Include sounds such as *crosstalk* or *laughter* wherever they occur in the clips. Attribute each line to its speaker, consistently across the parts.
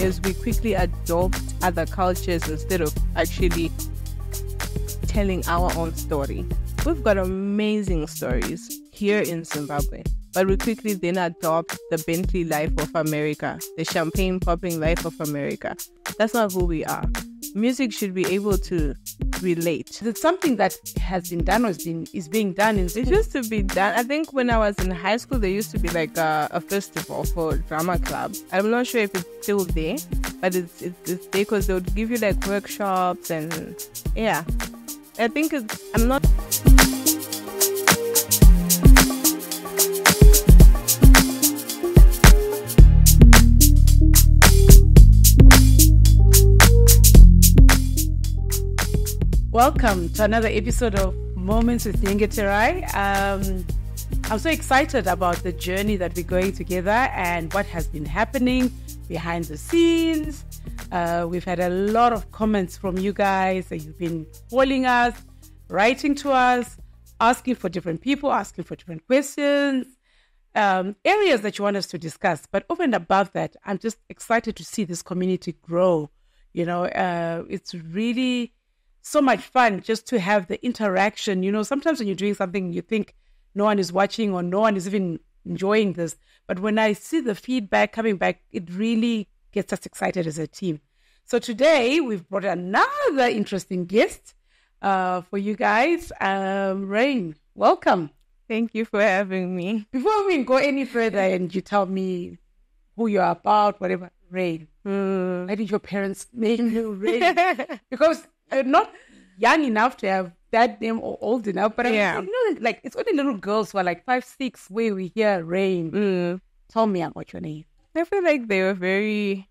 Speaker 1: is we quickly adopt other cultures instead of actually telling our own story. We've got amazing stories here in Zimbabwe, but we quickly then adopt the Bentley life of America, the champagne popping life of America. That's not who we are. Music should be able to relate.
Speaker 2: It's something that has been done or is being, is being done in
Speaker 1: It used to be done. I think when I was in high school, there used to be like a, a festival for drama club. I'm not sure if it's still there, but it's it's, it's there because they would give you like workshops and yeah. I think it's. I'm not.
Speaker 2: Welcome to another episode of Moments with Nyengeterai. Um, I'm so excited about the journey that we're going together and what has been happening behind the scenes. Uh, we've had a lot of comments from you guys you've been calling us, writing to us, asking for different people, asking for different questions, um, areas that you want us to discuss. But over and above that, I'm just excited to see this community grow. You know, uh, it's really so much fun just to have the interaction. You know, sometimes when you're doing something, you think no one is watching or no one is even enjoying this. But when I see the feedback coming back, it really gets us excited as a team. So today we've brought another interesting guest uh, for you guys. Um, Rain, welcome.
Speaker 1: Thank you for having me.
Speaker 2: Before we go any further and you tell me who you're about, whatever, Rain,
Speaker 1: Mm.
Speaker 2: why did your parents *laughs* name you Rain? *laughs* because uh, not young enough to have that name or old enough, but
Speaker 1: Yeah.
Speaker 2: I, you know, like it's only little girls who are like five, six where we hear Rain.
Speaker 1: Mm.
Speaker 2: Tell me about your name.
Speaker 1: I feel like they were very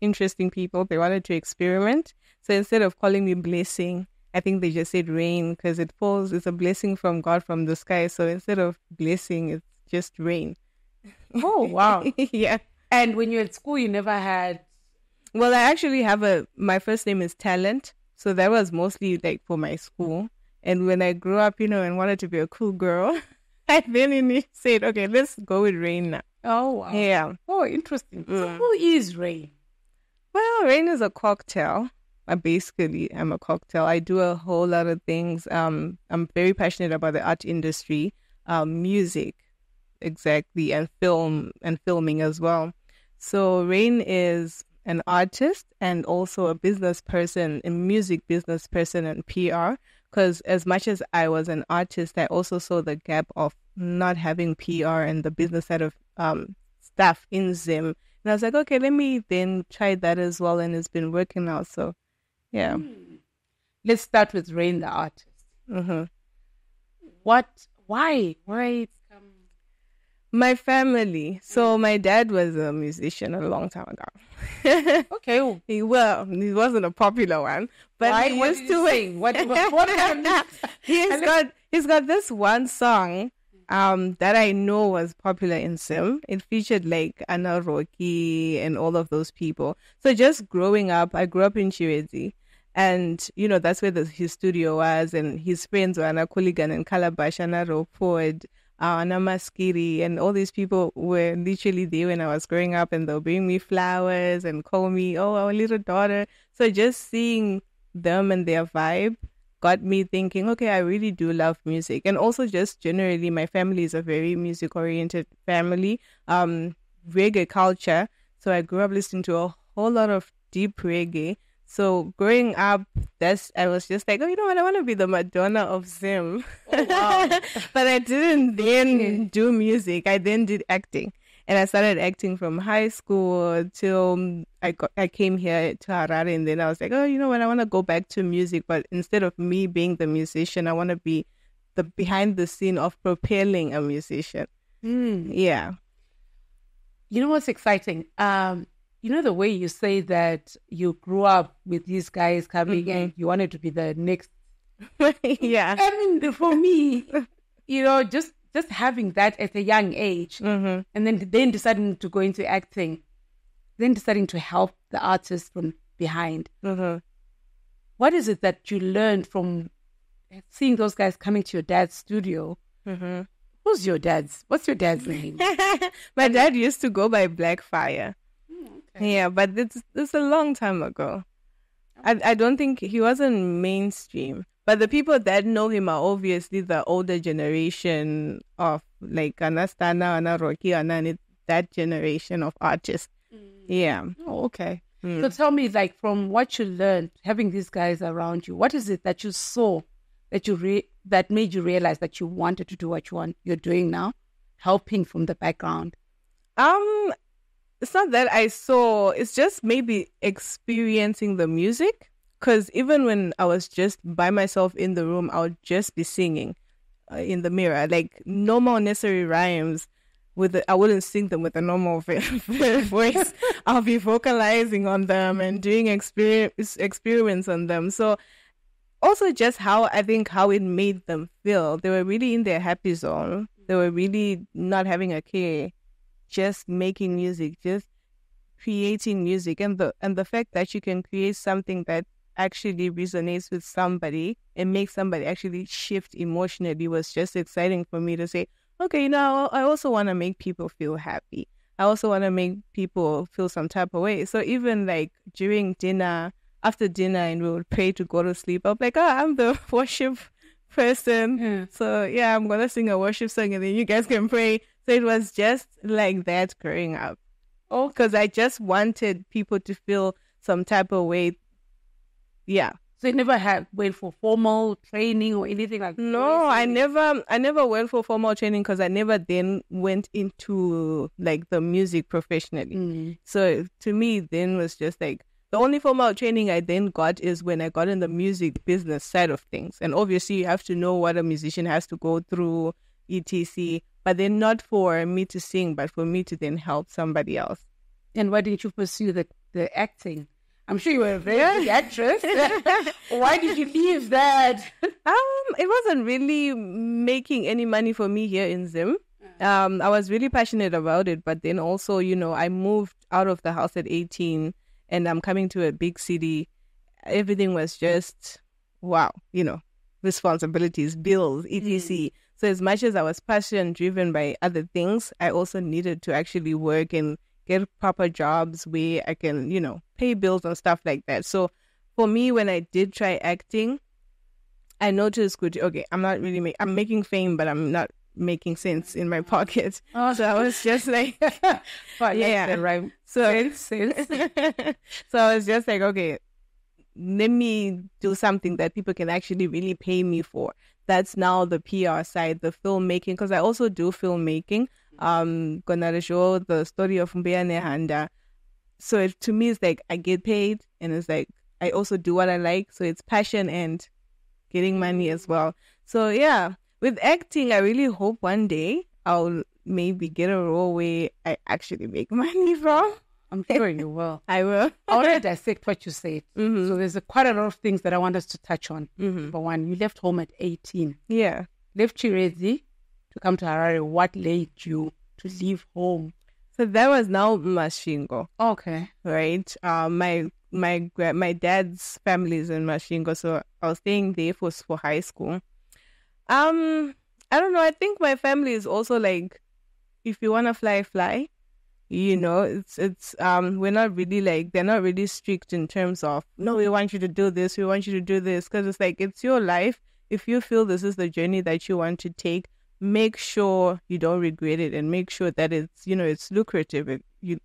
Speaker 1: interesting people. They wanted to experiment. So instead of calling me blessing, I think they just said rain because it falls, it's a blessing from God from the sky. So instead of blessing, it's just rain.
Speaker 2: Oh wow! *laughs*
Speaker 1: yeah.
Speaker 2: and when you're at school, you never had.
Speaker 1: Well, I actually have a, my first name is Talent. So that was mostly like for my school. And when I grew up, you know, and wanted to be a cool girl, *laughs* I then said, okay, let's go with rain now.
Speaker 2: Oh wow!
Speaker 1: Yeah.
Speaker 2: Oh, interesting. So
Speaker 1: Mm.
Speaker 2: who is Rain?
Speaker 1: Well, rain is a cocktail. I basically am a cocktail. I do a whole lot of things. Um, I'm very passionate about the art industry, um, music, exactly, and film and filming as well. So Rain is an artist and also a business person, a music business person and PR. Because as much as I was an artist, I also saw the gap of not having PR and the business side of um, stuff in Zim. And I was like, okay, let me then try that as well. And it's been working out. So, yeah.
Speaker 2: Let's start with Rain, the artist.
Speaker 1: hmm
Speaker 2: What? Why? Why?
Speaker 1: My family. So, my dad was a musician a long time ago. *laughs*
Speaker 2: Okay. oh,
Speaker 1: he, well, he wasn't a popular one, but
Speaker 2: Why?
Speaker 1: he
Speaker 2: did sing? What? *laughs* What? what happened? *laughs*
Speaker 1: he's got he's got this one song um that I know was popular in Zim. It featured like Anna Rocky and all of those people. So just growing up, I grew up in Chiredzi. And you know that's where the, his studio was, and his friends were Anna Kuligan and Calabash, Anna uh, Anna Maskiri, and all these people were literally there when I was growing up, and they'll bring me flowers and call me, oh, our little daughter. So just seeing them and their vibe got me thinking, okay, I really do love music. And also just generally my family is a very music oriented family. Um reggae culture. So I grew up listening to a whole lot of deep reggae. So growing up, that's I was just like, oh, you know what? I want to be the Madonna of Zim.
Speaker 2: Oh, *laughs* wow.
Speaker 1: but I didn't then do music. I then did acting, and I started acting from high school till I got, I came here to Harare, and then I was like, oh, you know what? I want to go back to music, but instead of me being the musician, I want to be the behind the scene of propelling a musician.
Speaker 2: Hmm.
Speaker 1: Yeah.
Speaker 2: You know what's exciting? Um, you know the way you say that you grew up with these guys coming
Speaker 1: Mhm.
Speaker 2: and you wanted to be the next. *laughs*
Speaker 1: yeah.
Speaker 2: I mean, for me, you know, just just having that at a young age,
Speaker 1: hmm
Speaker 2: and then then deciding to go into acting, then deciding to help the artist from behind.
Speaker 1: hmm
Speaker 2: What is it that you learned from seeing those guys coming to your dad's studio?
Speaker 1: hmm
Speaker 2: Who's your dad's? What's your dad's name? *laughs*
Speaker 1: My dad used to go by Blackfire. Yeah, but it's it's a long time ago. I I don't think he wasn't mainstream. But the people that know him are obviously the older generation of like Anastana, Ana Rocky, Ana, that generation of artists. Yeah.
Speaker 2: Oh, okay.
Speaker 1: Mm.
Speaker 2: So tell me, like, from what you learned, having these guys around you, what is it that you saw that you re- that made you realize that you wanted to do what you want you're doing now, helping from the background?
Speaker 1: Um, it's not that I saw. It's just maybe experiencing the music. Because even when I was just by myself in the room, I would just be singing uh, in the mirror, like normal necessary rhymes. With the, I wouldn't sing them with a normal *laughs* voice. I'll be vocalizing on them and doing experience experiments on them. So also just how I think how it made them feel. They were really in their happy zone. They were really not having a care, just making music, just creating music, and the and the fact that you can create something that actually resonates with somebody and makes somebody actually shift emotionally was just exciting for me to say, okay, you know, I also want to make people feel happy. I also want to make people feel some type of way. So even like during dinner, after dinner, and we would pray to go to sleep, I'm like, oh, I'm the *laughs* worship person.
Speaker 2: Yeah.
Speaker 1: So yeah, I'm gonna sing a worship song, and then you guys can pray. So it was just like that growing up. Oh, because I just wanted people to feel some type of way. Yeah.
Speaker 2: So you never had went for formal training or anything like that?
Speaker 1: No, I never, I never went for formal training because I never then went into like the music professionally.
Speaker 2: Mm.
Speaker 1: So to me, then was just like the only formal training I then got is when I got in the music business side of things. And obviously, you have to know what a musician has to go through, etc. But then not for me to sing, but for me to then help somebody else.
Speaker 2: And why didn't you pursue the, the acting? I'm sure you were a very good actress. *laughs* why did you leave that?
Speaker 1: Um, it wasn't really making any money for me here in Zim. Um, I was really passionate about it, but then also, you know, I moved out of the house at 18 and I'm coming to a big city. Everything was just wow, you know, responsibilities, bills, etc. So as much as I was passion driven by other things, I also needed to actually work and get proper jobs where I can, you know, pay bills and stuff like that. So for me, when I did try acting, I noticed good. Okay, I'm not really make, I'm making fame, but I'm not making sense in my *laughs* pocket.
Speaker 2: Oh.
Speaker 1: So I was just like, *laughs*
Speaker 2: But
Speaker 1: Yeah.
Speaker 2: yeah, right.
Speaker 1: so
Speaker 2: Sense, sense. *laughs*
Speaker 1: so I was just like, okay, let me do something that people can actually really pay me for. That's now the PR side, the filmmaking, because I also do filmmaking. Um, gonna show the story of Mbeya Handa. So it, to me, it's like I get paid, and it's like I also do what I like. So it's passion and getting money as well. So yeah, with acting, I really hope one day I'll maybe get a role where I actually make *laughs* money from.
Speaker 2: I'm sure you will. *laughs*
Speaker 1: I will.
Speaker 2: I want to *laughs* dissect what you said.
Speaker 1: Mhm.
Speaker 2: So there's a, quite a lot of things that I want us to touch on.
Speaker 1: Mhm.
Speaker 2: Number one, you left home at 18.
Speaker 1: Yeah.
Speaker 2: Left Chiredzi to come to Harare. What led you to leave home?
Speaker 1: So that was now Masvingo,
Speaker 2: Okay.
Speaker 1: right? Uh, my my my dad's family is in Masvingo, so I was staying there for for high school. Um, I don't know. I think my family is also like, if you wanna fly, fly. You know, it's it's um, we're not really like they're not really strict in terms of no, we want you to do this, we want you to do this, because it's like it's your life. If you feel this is the journey that you want to take, make sure you don't regret it and make sure that it's you know it's lucrative it, you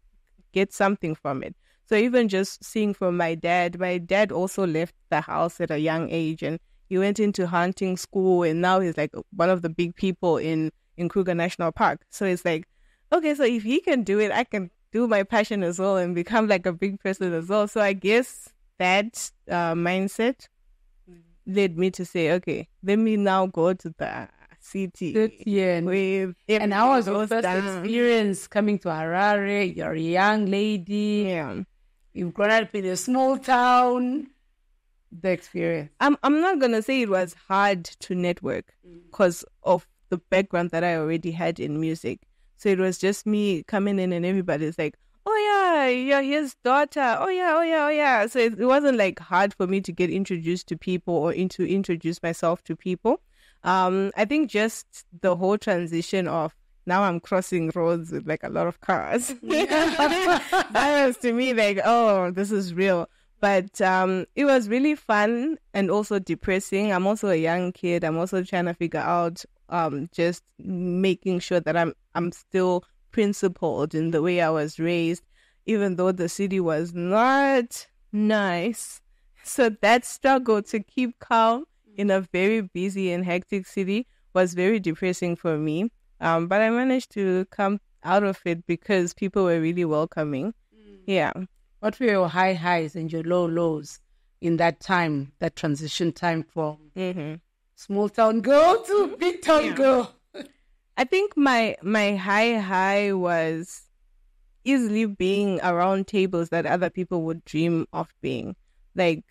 Speaker 1: get something from it so even just seeing from my dad my dad also left the house at a young age and he went into hunting school and now he's like one of the big people in in kruger national park so it's like okay so if he can do it i can do my passion as well and become like a big person as well so i guess that uh, mindset led me to say okay let me now go to the city
Speaker 2: Good, yeah. And,
Speaker 1: with
Speaker 2: and how was your first
Speaker 1: down.
Speaker 2: experience coming to Harare? You're a young lady.
Speaker 1: Yeah.
Speaker 2: You've grown up in a small town. The experience.
Speaker 1: I'm I'm not gonna say it was hard to network because of the background that I already had in music. So it was just me coming in and everybody's like, "Oh yeah, you're his daughter. Oh yeah, oh yeah, oh yeah." So it, it wasn't like hard for me to get introduced to people or into introduce myself to people. Um, I think just the whole transition of now I'm crossing roads with like a lot of cars. *laughs* *laughs* that was to me like, oh, this is real. But um, it was really fun and also depressing. I'm also a young kid. I'm also trying to figure out um, just making sure that I'm I'm still principled in the way I was raised, even though the city was not nice. *laughs* So that struggle to keep calm in a very busy and hectic city was very depressing for me. Um, but I managed to come out of it because people were really welcoming. Mm. Yeah.
Speaker 2: What were your high highs and your low lows in that time, that transition time from mm-hmm. Small town girl to mm-hmm. big town yeah. girl? *laughs*
Speaker 1: I think my my high high was easily being around tables that other people would dream of being. Like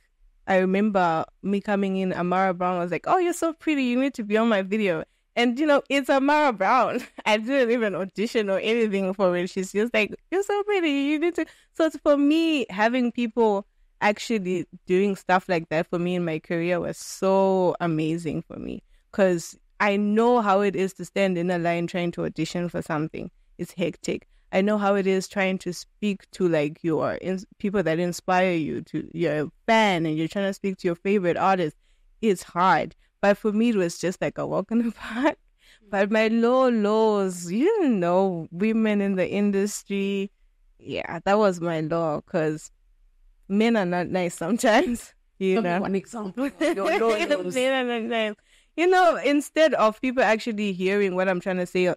Speaker 1: I remember me coming in, Amara Brown was like, "Oh, you're so pretty. You need to be on my video." And you know, it's Amara Brown. *laughs* I didn't even audition or anything for it. She's just like, "You're so pretty. You need to." So for me, having people actually doing stuff like that for me in my career was so amazing for me because I know how it is to stand in a line trying to audition for something. It's hectic. I know how it is trying to speak to like your in- people that inspire you. To you're fan and you're trying to speak to your favorite artist. It's hard, but for me, it was just like a walk in the *laughs* park. But my low lows, you know, women in the industry, yeah, that was my low because men are not nice sometimes. *laughs* You know,
Speaker 2: one example. *laughs* Your *laughs*
Speaker 1: men are not nice. You know, instead of people actually hearing what I'm trying to say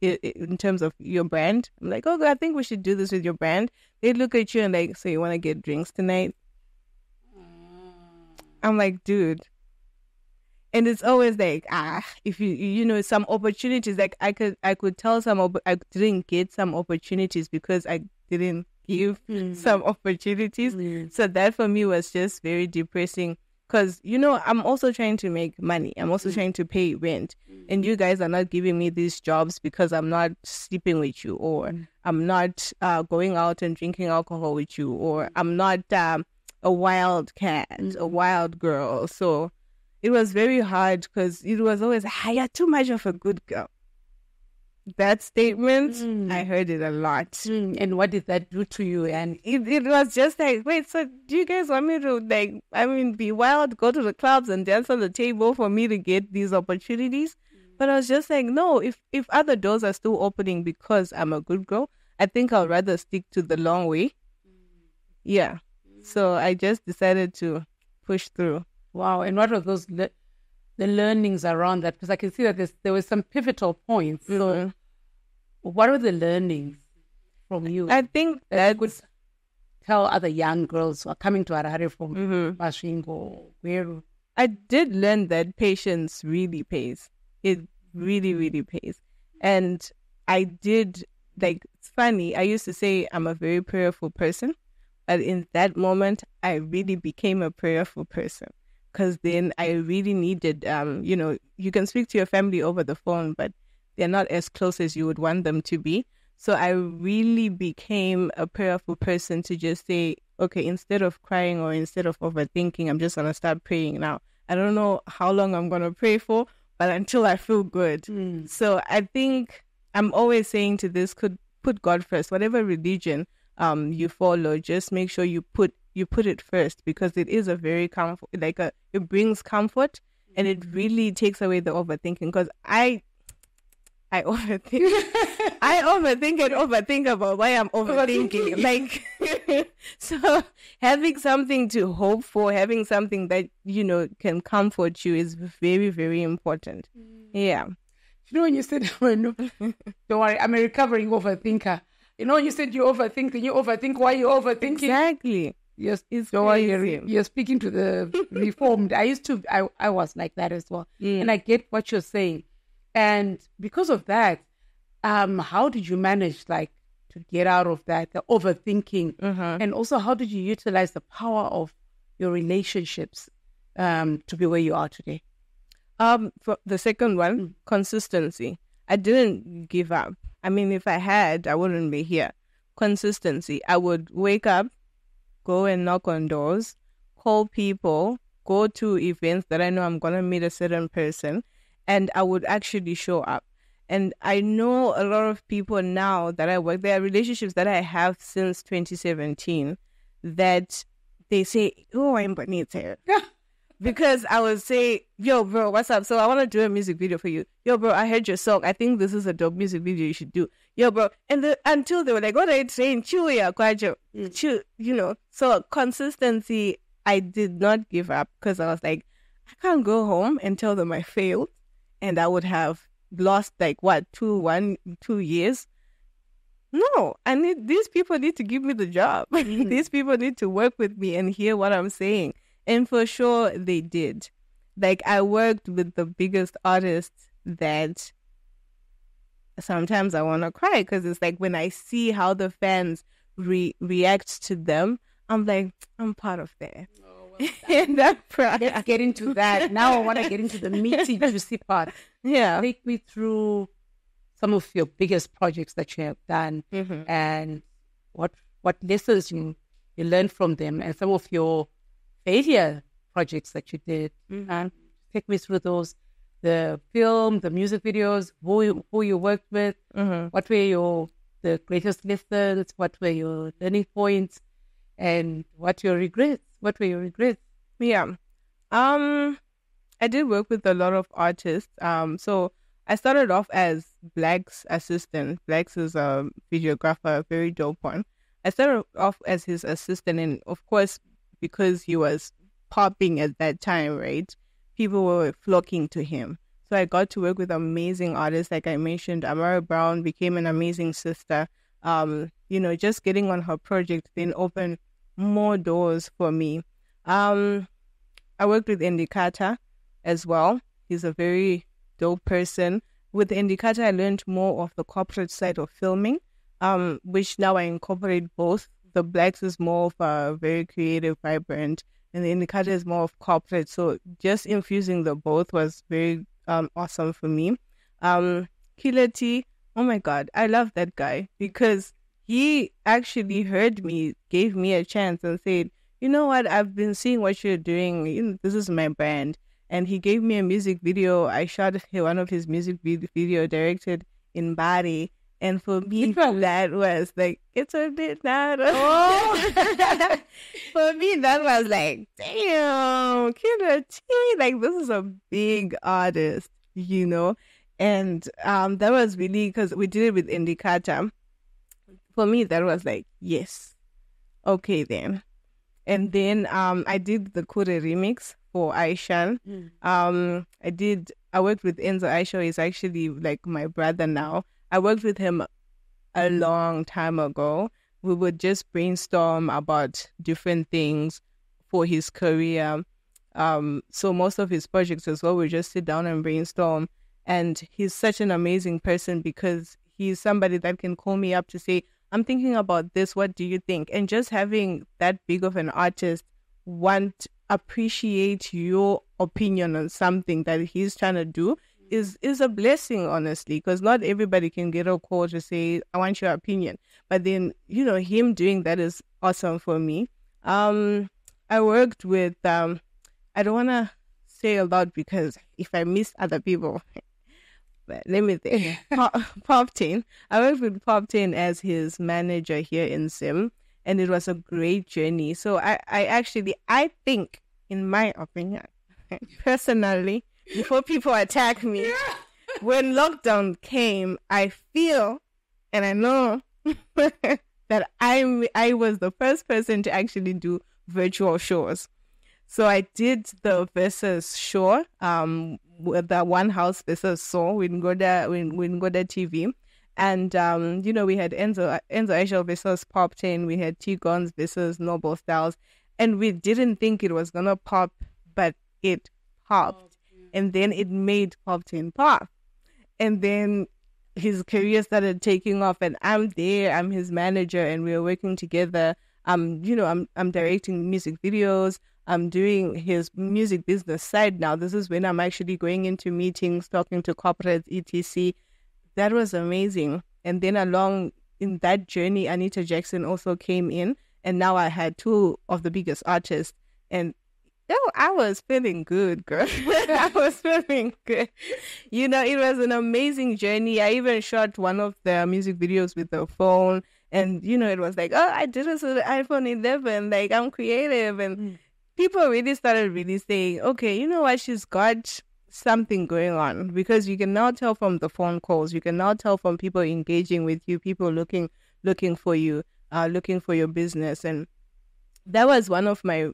Speaker 1: in terms of your brand. I'm like, oh, I think we should do this with your brand. They look at you and like, so you want to get drinks tonight? I'm like, dude. And it's always like, ah, if you you know some opportunities, like I could I could tell some I didn't get some opportunities because I didn't give mm. some opportunities. Mm. So that for me was just very depressing because you know i'm also trying to make money i'm also mm. trying to pay rent mm. and you guys are not giving me these jobs because i'm not sleeping with you or mm. i'm not uh, going out and drinking alcohol with you or mm. i'm not um, a wild cat a mm. wild girl so it was very hard because it was always ah, you're too much of a good girl that statement, mm. I heard it a lot.
Speaker 2: Mm. And what did that do to you? And
Speaker 1: it, it was just like, wait, so do you guys want me to like, I mean, be wild, go to the clubs and dance on the table for me to get these opportunities? Mm. But I was just like, no, if if other doors are still opening because I'm a good girl, I think I'll rather stick to the long way. Mm. Yeah. So I just decided to push through.
Speaker 2: Wow. And what were those le- the learnings around that? Because I can see that there was some pivotal points. So mm-hmm. What are the learnings from you?
Speaker 1: I think that
Speaker 2: could tell other young girls who are coming to Harare from mm-hmm. Where
Speaker 1: I did learn that patience really pays. It really, really pays. And I did like it's funny. I used to say I'm a very prayerful person, but in that moment, I really became a prayerful person because then I really needed, um, you know, you can speak to your family over the phone, but they're not as close as you would want them to be. So I really became a prayerful person to just say, okay, instead of crying or instead of overthinking, I'm just gonna start praying now. I don't know how long I'm gonna pray for, but until I feel good. Mm. So I think I'm always saying to this, could put God first. Whatever religion um you follow, just make sure you put you put it first because it is a very comfort like a it brings comfort and it hmm. really takes away the overthinking because I I overthink. I overthink and overthink about why I'm overthinking. like, *laughs* so having something to hope for, having something that, you know, can comfort you is very, very important. Mm. Yeah.
Speaker 2: You know, when you said, *laughs* don't worry, I'm a recovering overthinker. You know, when you said you overthink, you overthink why you overthinking.
Speaker 1: Exactly.
Speaker 2: Yes, it's so you're, you're speaking to the *laughs* reformed. I used to, I, I was like that as well. Mm. And I get what you're saying and because of that, um, how did you manage like to get out of that, the overthinking? Uh-huh. And also how did you utilize the power of your relationships um, to be where you are today?
Speaker 1: Um, for the second one, mm. consistency. I didn't give up. I mean, if I had, I wouldn't be here. Consistency. I would wake up, go and knock on doors, call people, go to events that I know I'm going to meet a certain person, and I would actually show up. And I know a lot of people now that I work, there are relationships that I have since 2017 that they say, Oh, I'm Bonita. *laughs* because I would say, Yo, bro, what's up? So I want to do a music video for you. Yo, bro, I heard your song. I think this is a dope music video you should do. Yo, bro. And the, until they were like, oh, What are you saying? Chew, yeah, kwajo. Mm. Chew, you know. So consistency, I did not give up because I was like, I can't go home and tell them I failed and I would have lost like what two one two years? No i need these people need to give me the job. *laughs* Mm-hmm. These people need to work with me and hear what i'm saying. And for sure they did. Like i worked with the biggest artists that sometimes i want to cry because it's like when i see how the fans re- react to them i'm like i'm part of that oh, *laughs* and I'm.
Speaker 2: Let's get into that. *laughs* Now I want to get into the meaty, *laughs* juicy part.
Speaker 1: yeah
Speaker 2: Take me through some of your biggest projects that you have done
Speaker 1: Mhm.
Speaker 2: and what what lessons you, you learned from them and some of your failure projects that you did. And take me through those the film, the music videos, who you, who you worked with,
Speaker 1: Mhm.
Speaker 2: what were your the greatest lessons, what were your learning points, and what your regrets. What were your regrets?
Speaker 1: Yeah. Um I did work with a lot of artists. Um so I started off as Black's assistant. Black's is a videographer, a very dope one. I started off as his assistant and of course because he was popping at that time, right? People were flocking to him. So I got to work with amazing artists like I mentioned. Amara Brown became an amazing sister. Um, you know, just getting on her project then opened more doors for me. Um, I worked with Indicata as well. He's a very dope person. With Indicata, I learned more of the corporate side of filming, um, which now I incorporate both. The Blacks is more of a very creative, vibrant, and the Indicata is more of corporate. So just infusing the both was very um, awesome for me. Um, oh my God, I love that guy because he actually heard me, gave me a chance, and said, "You know what? I've been seeing what you're doing. You know, this is my brand." And he gave me a music video. I shot *laughs* one of his music video directed in Bari, and for me, that was like it's a bit not.
Speaker 2: Oh. *laughs*
Speaker 1: for me, that was like, damn, Killer T. Like this is a big artist, you know. And um, that was really because we did it with Indicata for me that was like yes. Okay then. And then um i did the kure remix for Ishall um i did i worked with enzo. Ishall is actually like my brother now. I worked with him a long time ago. We would just brainstorm about different things for his career. Um so most of his projects as well we just sit down and brainstorm. And he's such an amazing person because he's somebody that can call me up to say i'm thinking about this what do you think? And just having that big of an artist want appreciate your opinion on something that he's trying to do is is a blessing honestly because not everybody can get a call to say i want your opinion. But then you know him doing that is awesome for me. Um i worked with um i don't want to say a lot because if i miss other people let me think. *laughs* Pop, Poptain. I worked with Poptain as his manager here in Zim, and it was a great journey. So I, I actually, I think, in my opinion, *laughs* personally, before people attack me, *laughs* when lockdown came, I feel, and I know that I I was the first person to actually do virtual shows. So I did the versus show, um, the one house versus Saw Wingoda Win Wingoda TV. And um, you know, we had Enzo Enzo Ishall versus Poptain, we had T Guns versus Noble Styles, and we didn't think it was gonna pop, but it popped. And then it made Poptain pop. And then his career started taking off and I'm there, I'm his manager and we are working together. Um, you know, I'm I'm directing music videos. I'm doing his music business side now. This is when I'm actually going into meetings, talking to corporates, etc. That was amazing. And then along in that journey, Anita Jackson also came in, and now I had two of the biggest artists. And Oh, I was feeling good, girl. *laughs* I was feeling good. You know, it was an amazing journey. I even shot one of the music videos with the phone. And, you know, it was like, oh, I did this with the iPhone 11. Like, I'm creative. And mm. People really started really saying, okay, you know what? She's got something going on because you can now tell from the phone calls. You can now tell from people engaging with you, people looking, looking for you, uh, looking for your business. And that was one of my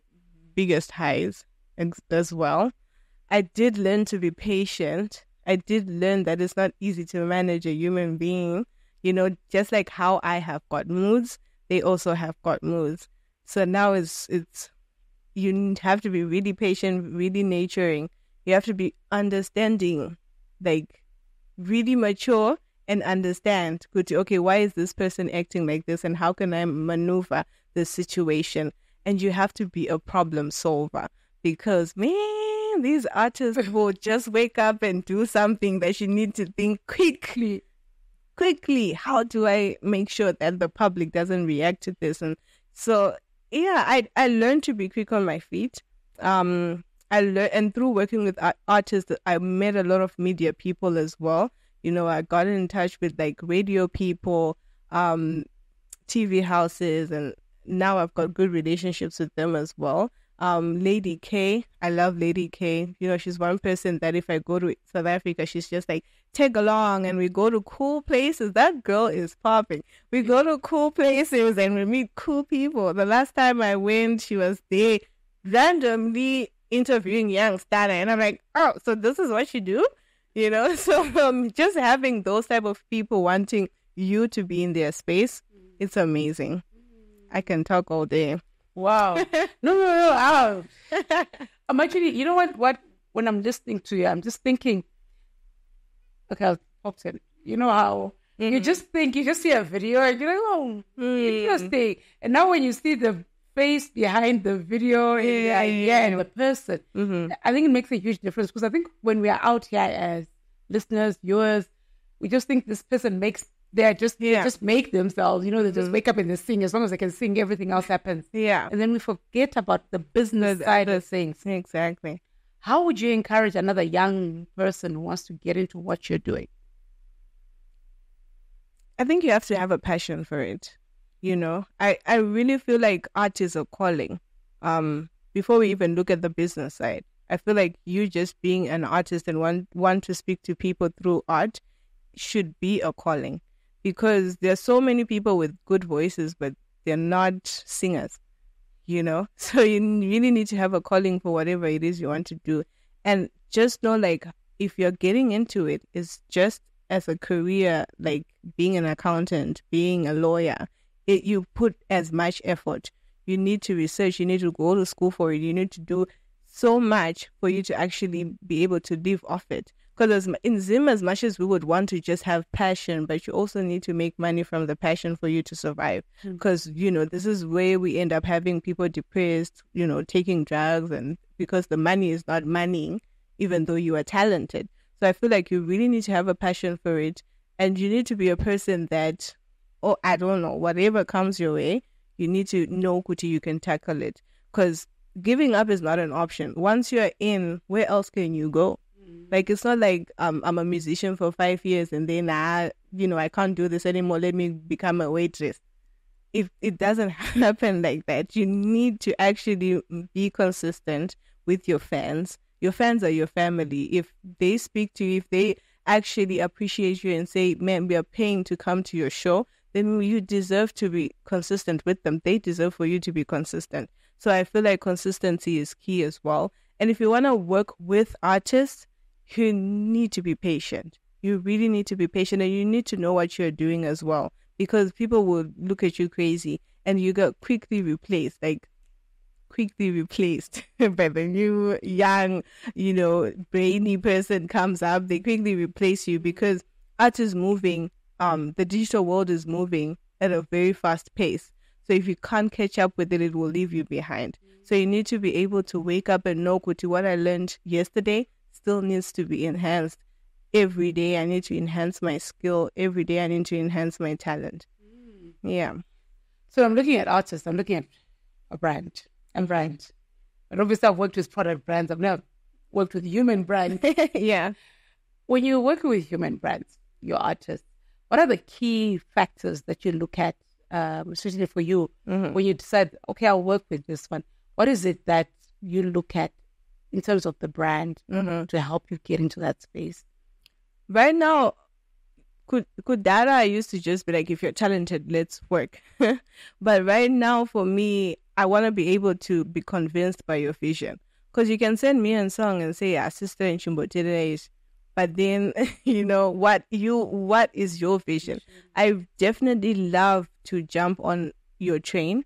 Speaker 1: biggest highs as well. I did learn to be patient. I did learn that it's not easy to manage a human being. You know, just like how I have got moods, they also have got moods. So now it's it's you have to be really patient, really nurturing. You have to be understanding, like really mature and understand. Good. Okay, why is this person acting like this, and how can I maneuver the situation? and you have to be a problem solver because man these artists *laughs* will just wake up and do something that you need to think quickly quickly how do i make sure that the public doesn't react to this and so yeah i i learned to be quick on my feet um i learned and through working with artists i met a lot of media people as well you know i got in touch with like radio people um tv houses and now I've got good relationships with them as well. Um, Lady K, I love Lady K. You know, she's one person that if I go to South Africa, she's just like, tag along and we go to cool places. That girl is popping. We go to cool places and we meet cool people. The last time I went, she was there randomly interviewing young star and I'm like, oh, so this is what you do? You know, *laughs* so um, just having those type of people wanting you to be in their space, it's amazing. I can talk all day.
Speaker 2: Wow. *laughs* no, no, no. *laughs* I'm actually, you know what? What when I'm listening to you, I'm just thinking. Okay, I'll talk to You know how mm-hmm. you just think you just see a video and you're like, oh, mm. interesting. And now when you see the face behind the video yeah, and, yeah, and the person, mm-hmm. I think it makes a huge difference because I think when we are out here as listeners, viewers, we just think this person makes they're just yeah. they just make themselves, you know, they just mm-hmm. wake up and they sing. As long as they can sing, everything else happens.
Speaker 1: Yeah.
Speaker 2: And then we forget about the business side of things.
Speaker 1: Exactly.
Speaker 2: How would you encourage another young person who wants to get into what you're doing?
Speaker 1: I think you have to have a passion for it. You know, I, I really feel like art is a calling. Um, before we even look at the business side, I feel like you just being an artist and want want to speak to people through art should be a calling because there's so many people with good voices, but they're not singers, you know? *laughs* So you really need to have a calling for whatever it is you want to do. And just know, like, if you're getting into it, it's just as a career, like being an accountant, being a lawyer, it, you put as much effort. You need to research, you need to go to school for it, you need to do so much for you to actually be able to live off it. Because as, in Zim, as much as we would want to just have passion, but you also need to make money from the passion for you to survive. Because, mm. you know, this is where we end up having people depressed, you know, taking drugs, and because the money is not money, even though you are talented. So I feel like you really need to have a passion for it. And you need to be a person that, oh, I don't know, whatever comes your way, you need to know Kuti you can tackle it. Because giving up is not an option. Once you're in, where else can you go? Like it's not like um, I'm a musician for five years and then I, you know, I can't do this anymore. Let me become a waitress. If it doesn't *laughs* happen like that, you need to actually be consistent with your fans. Your fans are your family. If they speak to you, if they actually appreciate you and say, "Man, we are paying to come to your show," then you deserve to be consistent with them. They deserve for you to be consistent. So I feel like consistency is key as well. And if you want to work with artists, you need to be patient. You really need to be patient and you need to know what you're doing as well because people will look at you crazy and you get quickly replaced, like quickly replaced *laughs* by the new young, you know, brainy person comes up. They quickly replace you because art is moving. Um, the digital world is moving at a very fast pace. So if you can't catch up with it, it will leave you behind. So you need to be able to wake up and know, Kuti, what I learned yesterday still needs to be enhanced every day. I need to enhance my skill every day. I need to enhance my talent. Mm. Yeah.
Speaker 2: So I'm looking at artists. I'm looking at a brand and brand. But obviously, I've worked with product brands. I've never worked with human brands. *laughs*
Speaker 1: yeah.
Speaker 2: When you're working with human brands, your artists, what are the key factors that you look at, um, especially for you,
Speaker 1: Mhm.
Speaker 2: when you decide, okay, I'll work with this one? What is it that you look at in terms of the brand
Speaker 1: Mhm.
Speaker 2: to help you get into that space?
Speaker 1: right now could could data I used to just be like if you're talented let's work. *laughs* But right now for me I want to be able to be convinced by your vision. Because you can send me a song and say yeah sister in Chimbotere is, but then *laughs* you know what you what is your vision. I definitely love to jump on your train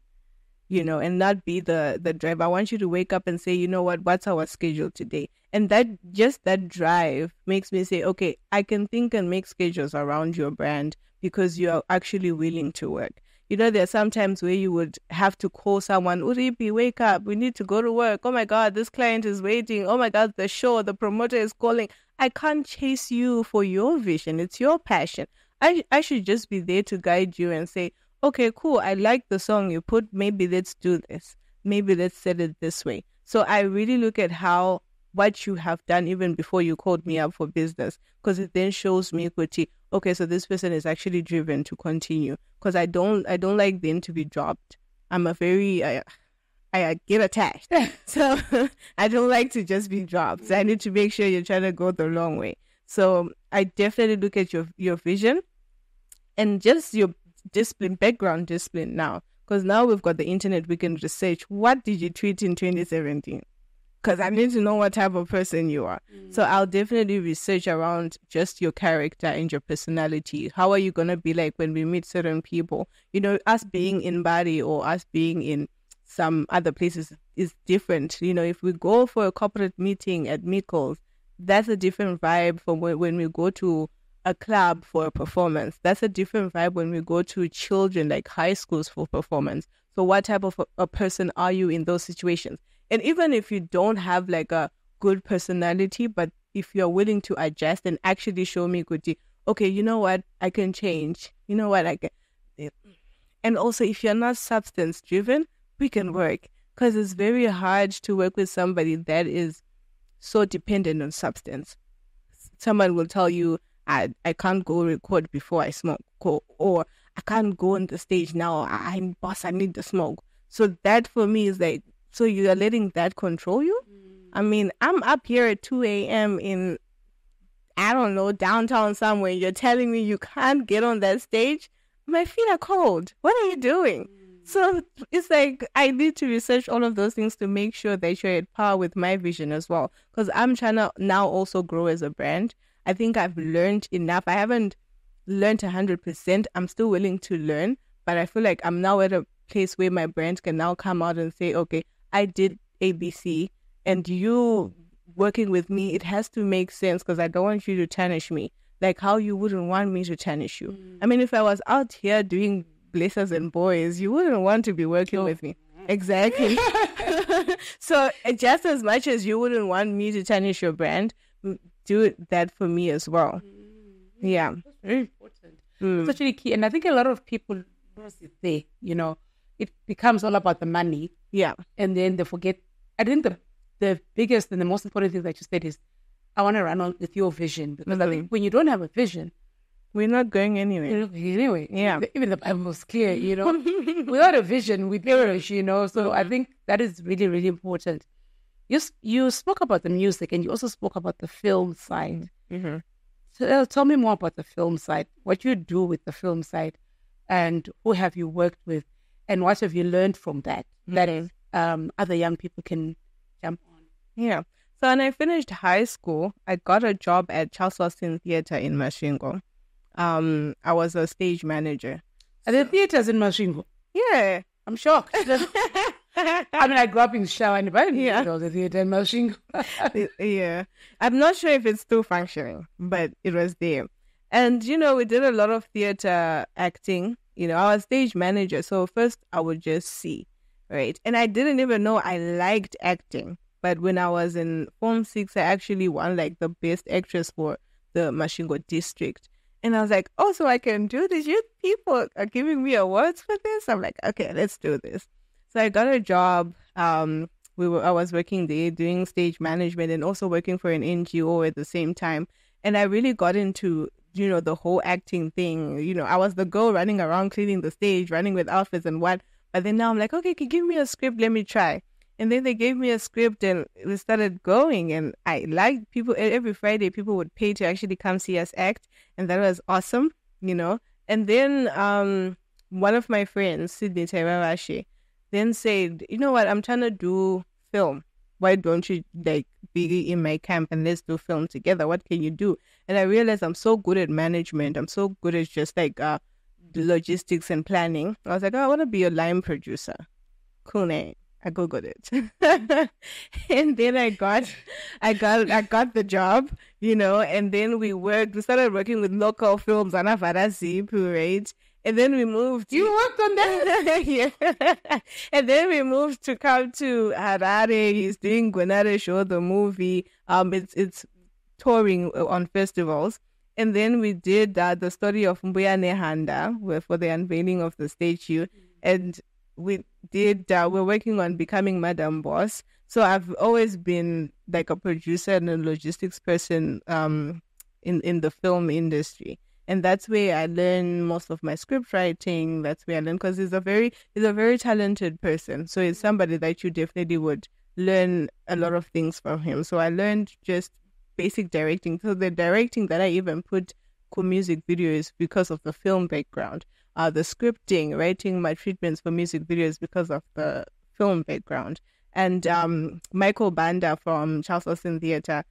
Speaker 1: you know, and not be the the driver. I want you to wake up and say, you know what, what's our schedule today? And that just that drive makes me say, okay, I can think and make schedules around your brand because you are actually willing to work. You know, there are some times where you would have to call someone, Uripi, wake up, we need to go to work. Oh my God, this client is waiting. Oh my God, the show, the promoter is calling. I can't chase you for your vision. It's your passion. I I should just be there to guide you and say, okay, cool, I like the song you put. Maybe let's do this. Maybe let's set it this way. So I really look at how what you have done even before you called me up for business, because it then shows me, Kuti, okay, so this person is actually driven to continue. Because I don't, I don't like them to be dropped. I'm a very, I, I get attached, *laughs* so I don't like to just be dropped. So I need to make sure you're trying to go the long way. So I definitely look at your your vision, and just your discipline, background discipline now. Because now we've got the internet, we can research what did you tweet in 2017? Because I need to know what type of person you are. Mm. So I'll definitely research around just your character and your personality. How are you going to be like when we meet certain people? You know, us being in Bali or us being in some other places is different. You know, if we go for a corporate meeting at Meikles, that's a different vibe from when, when we go to a club for a performance. That's a different vibe when we go to children, like high schools for performance. So, what type of a, a person are you in those situations? And even if you don't have like a good personality, but if you're willing to adjust and actually show me good, okay, you know what, I can change. You know what, I can. And also, if you're not substance driven, we can work because it's very hard to work with somebody that is so dependent on substance. Someone will tell you, I, I can't go record before I smoke, or, or I can't go on the stage now. I, I'm boss, I need the smoke. So that for me is like, so you are letting that control you? Mm. I mean, I'm up here at 2 a.m. in, I don't know, downtown somewhere. You're telling me you can't get on that stage? My feet are cold. What are you doing? Mm. So it's like I need to research all of those things to make sure that you're at par with my vision as well. Because I'm trying to now also grow as a brand. I think I've learned enough. I haven't learned 100%. I'm still willing to learn, but I feel like I'm now at a place where my brand can now come out and say, okay, I did ABC and you working with me, it has to make sense because I don't want you to tarnish me. Like how you wouldn't want me to tarnish you. I mean, if I was out here doing blazers and boys, you wouldn't want to be working with me. Exactly. *laughs* *laughs* so uh, just as much as you wouldn't want me to tarnish your brand, do that for me as well. Mm-hmm. Yeah.
Speaker 2: That's very mm. important.
Speaker 1: Mm.
Speaker 2: It's actually key. And I think a lot of people lose it there, you know. It becomes all about the money
Speaker 1: Yeah.
Speaker 2: and then they forget. I think the the biggest and the most important thing that you said is I want to run on with your vision. Because I think mm-hmm. when you don't have a vision,
Speaker 1: We're not going anywhere.
Speaker 2: anyway,
Speaker 1: Yeah.
Speaker 2: even the Bible is clear, you know. *laughs* Without a vision, we perish, you know. So I mm-hmm. think that is really, really important. You you spoke about the music and you also spoke about the film side.
Speaker 1: hmm
Speaker 2: So, uh, tell me more about the film side. What you do with the film side, and who have you worked with, and what have you learned from that that
Speaker 1: Mhm.
Speaker 2: um, other young people can jump on.
Speaker 1: Yeah. So when I finished high school, I got a job at Charles Austin Theatre in Masvingo. Um, I was a stage manager.
Speaker 2: And the theaters in Masvingo.
Speaker 1: Yeah.
Speaker 2: I'm shocked. *laughs* I mean, I grew up in Shawan, but
Speaker 1: Yeah.
Speaker 2: you know, the theater in *laughs*
Speaker 1: yeah. I'm not sure if it's still functioning, but it was there. And, you know, we did a lot of theater acting. You know, I was stage manager. So first I would just see, right? And I didn't even know I liked acting. But when I was in Form 6, I actually won like the best actress for the Masvingo district. And I was like, oh, so I can do this? You people are giving me awards for this? I'm like, okay, let's do this. So I got a job um, we were I was working there doing stage management and also working for an NGO at the same time. And I really got into you know the whole acting thing. You know, I was the girl running around cleaning the stage, running with outfits and what. But then now I'm like, okay, give me a script, let me try. And then they gave me a script and we started going. And I liked people every Friday, people would pay to actually come see us act. And that was awesome, you know. And then um, one of my friends, Sydney Terarashi, then said, you know what, I'm trying to do film. Why don't you like be in my camp and let's do film together? What can you do? And I realized I'm so good at management. I'm so good at just like uh, logistics and planning. I was like, oh, I want to be a line producer. Cool name. I googled it, *laughs* and then I got, I got, I got the job, you know. And then we worked. We started working with local films, Anavara Zip, right? And then we moved.
Speaker 2: You worked on that, *laughs*
Speaker 1: yeah. and then we moved to come to Harare. He's doing Gwenare Show, the movie. Um, it's it's touring on festivals. And then we did uh, the story of Mbuya Nehanda for the unveiling of the statue. And we did uh, we're working on becoming madam boss so i've always been like a producer and a logistics person um in in the film industry and that's where i learn most of my script writing. That's where i learn because he's a very he's a very talented person. So it's somebody that you definitely would learn a lot of things from him. So i learned just basic directing. So the directing that i even put cool music videos because of the film background uh, the scripting, writing my treatments for music videos because of the film background. And um, Michael Banda from Charles Austin Theatre,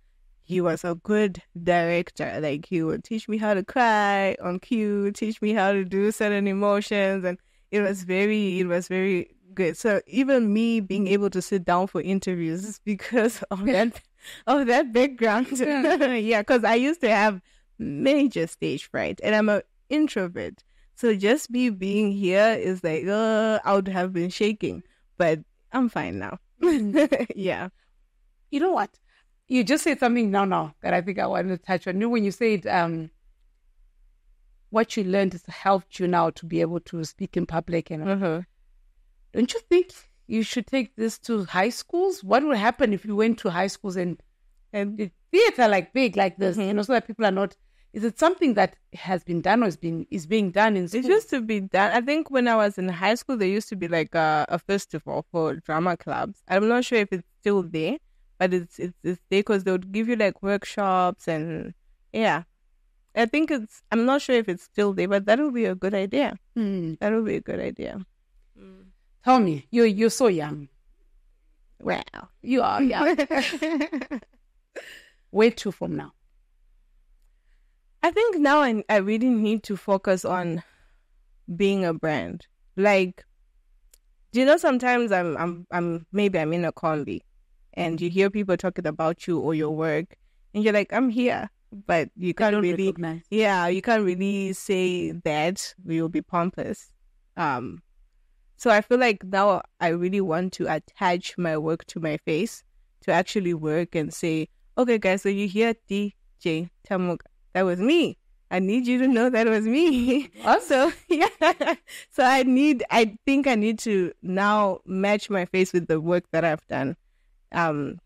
Speaker 1: he was a good director. Like he would teach me how to cry on cue, teach me how to do certain emotions, and it was very, it was very good. So even me being able to sit down for interviews is *laughs* because of that, of that background. yeah, *laughs* because I used to have major stage fright, and I'm an introvert. So just me being here is like, uh, I would have been shaking, but I'm fine now. *laughs* yeah.
Speaker 2: You know what? You just said something now, now that I think I wanted to touch on. You know, when you said um, what you learned has helped you now to be able to speak in public, and
Speaker 1: uh-huh.
Speaker 2: don't you think you should take this to high schools? What would happen if you went to high schools and and the theater like big like this, mm-hmm. you know, so that people are not is it something that has been done or is being is being done in school?
Speaker 1: It used to be done. I think when I was in high school, there used to be like a, a festival for drama clubs. I'm not sure if it's still there, but it's it's, it's there because they would give you like workshops and yeah. I think it's. I'm not sure if it's still there, but that would be a good idea.
Speaker 2: Mm.
Speaker 1: That would be a good idea.
Speaker 2: Mm. Tell me, you're you're so young.
Speaker 1: Wow,
Speaker 2: you are young. *laughs* *laughs* Where to from now?
Speaker 1: I think now I, I really need to focus on being a brand. Like, do you know sometimes I'm I'm I'm maybe I'm in a combi and you hear people talking about you or your work and you're like, I'm here. But you can't really
Speaker 2: recognize.
Speaker 1: Yeah, you can't really say that. we will be pompous. Um so I feel like now I really want to attach my work to my face to actually work and say, okay guys, so you hear DJ Tamuga that was me. I need you to know that was me. *laughs* Also, *laughs* yeah. So I need, I think I need to now match my face with the work that I've done. Um,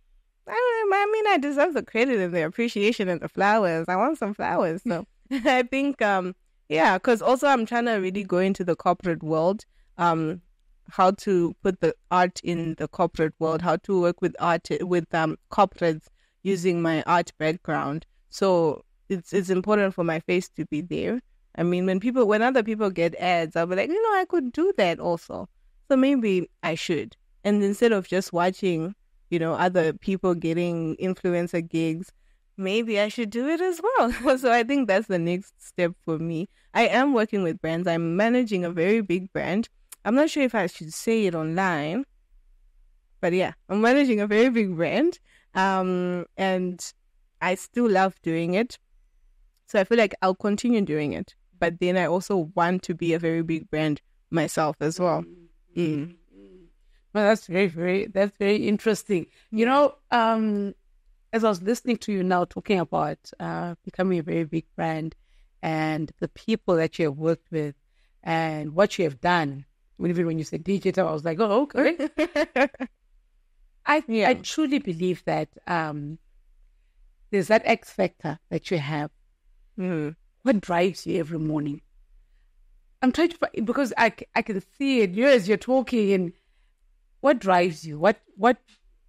Speaker 1: I don't know. I mean, I deserve the credit and the appreciation and the flowers. I want some flowers. So *laughs* I think, um, yeah, because also I'm trying to really go into the corporate world. Um, how to put the art in the corporate world, how to work with art with um corporates using my art background. So it's it's important for my face to be there. I mean, when people when other people get ads, I'll be like, you know, I could do that also. So maybe I should. And instead of just watching, you know, other people getting influencer gigs, maybe I should do it as well. *laughs* so I think that's the next step for me. I am working with brands. I'm managing a very big brand. I'm not sure if I should say it online, but yeah, I'm managing a very big brand. Um, and I still love doing it. So I feel like I'll continue doing it. But then I also want to be a very big brand myself as well. Mm.
Speaker 2: Well, that's very, very, that's very interesting. You know, um, as I was listening to you now talking about uh, becoming a very big brand and the people that you have worked with and what you have done, even when you said digital, I was like, oh, okay. *laughs* I
Speaker 1: Yeah.
Speaker 2: I truly believe that um, there's that X factor that you have.
Speaker 1: Mm.
Speaker 2: What drives you every morning? I'm trying to find, because I can see it you as you're talking and what drives you? What what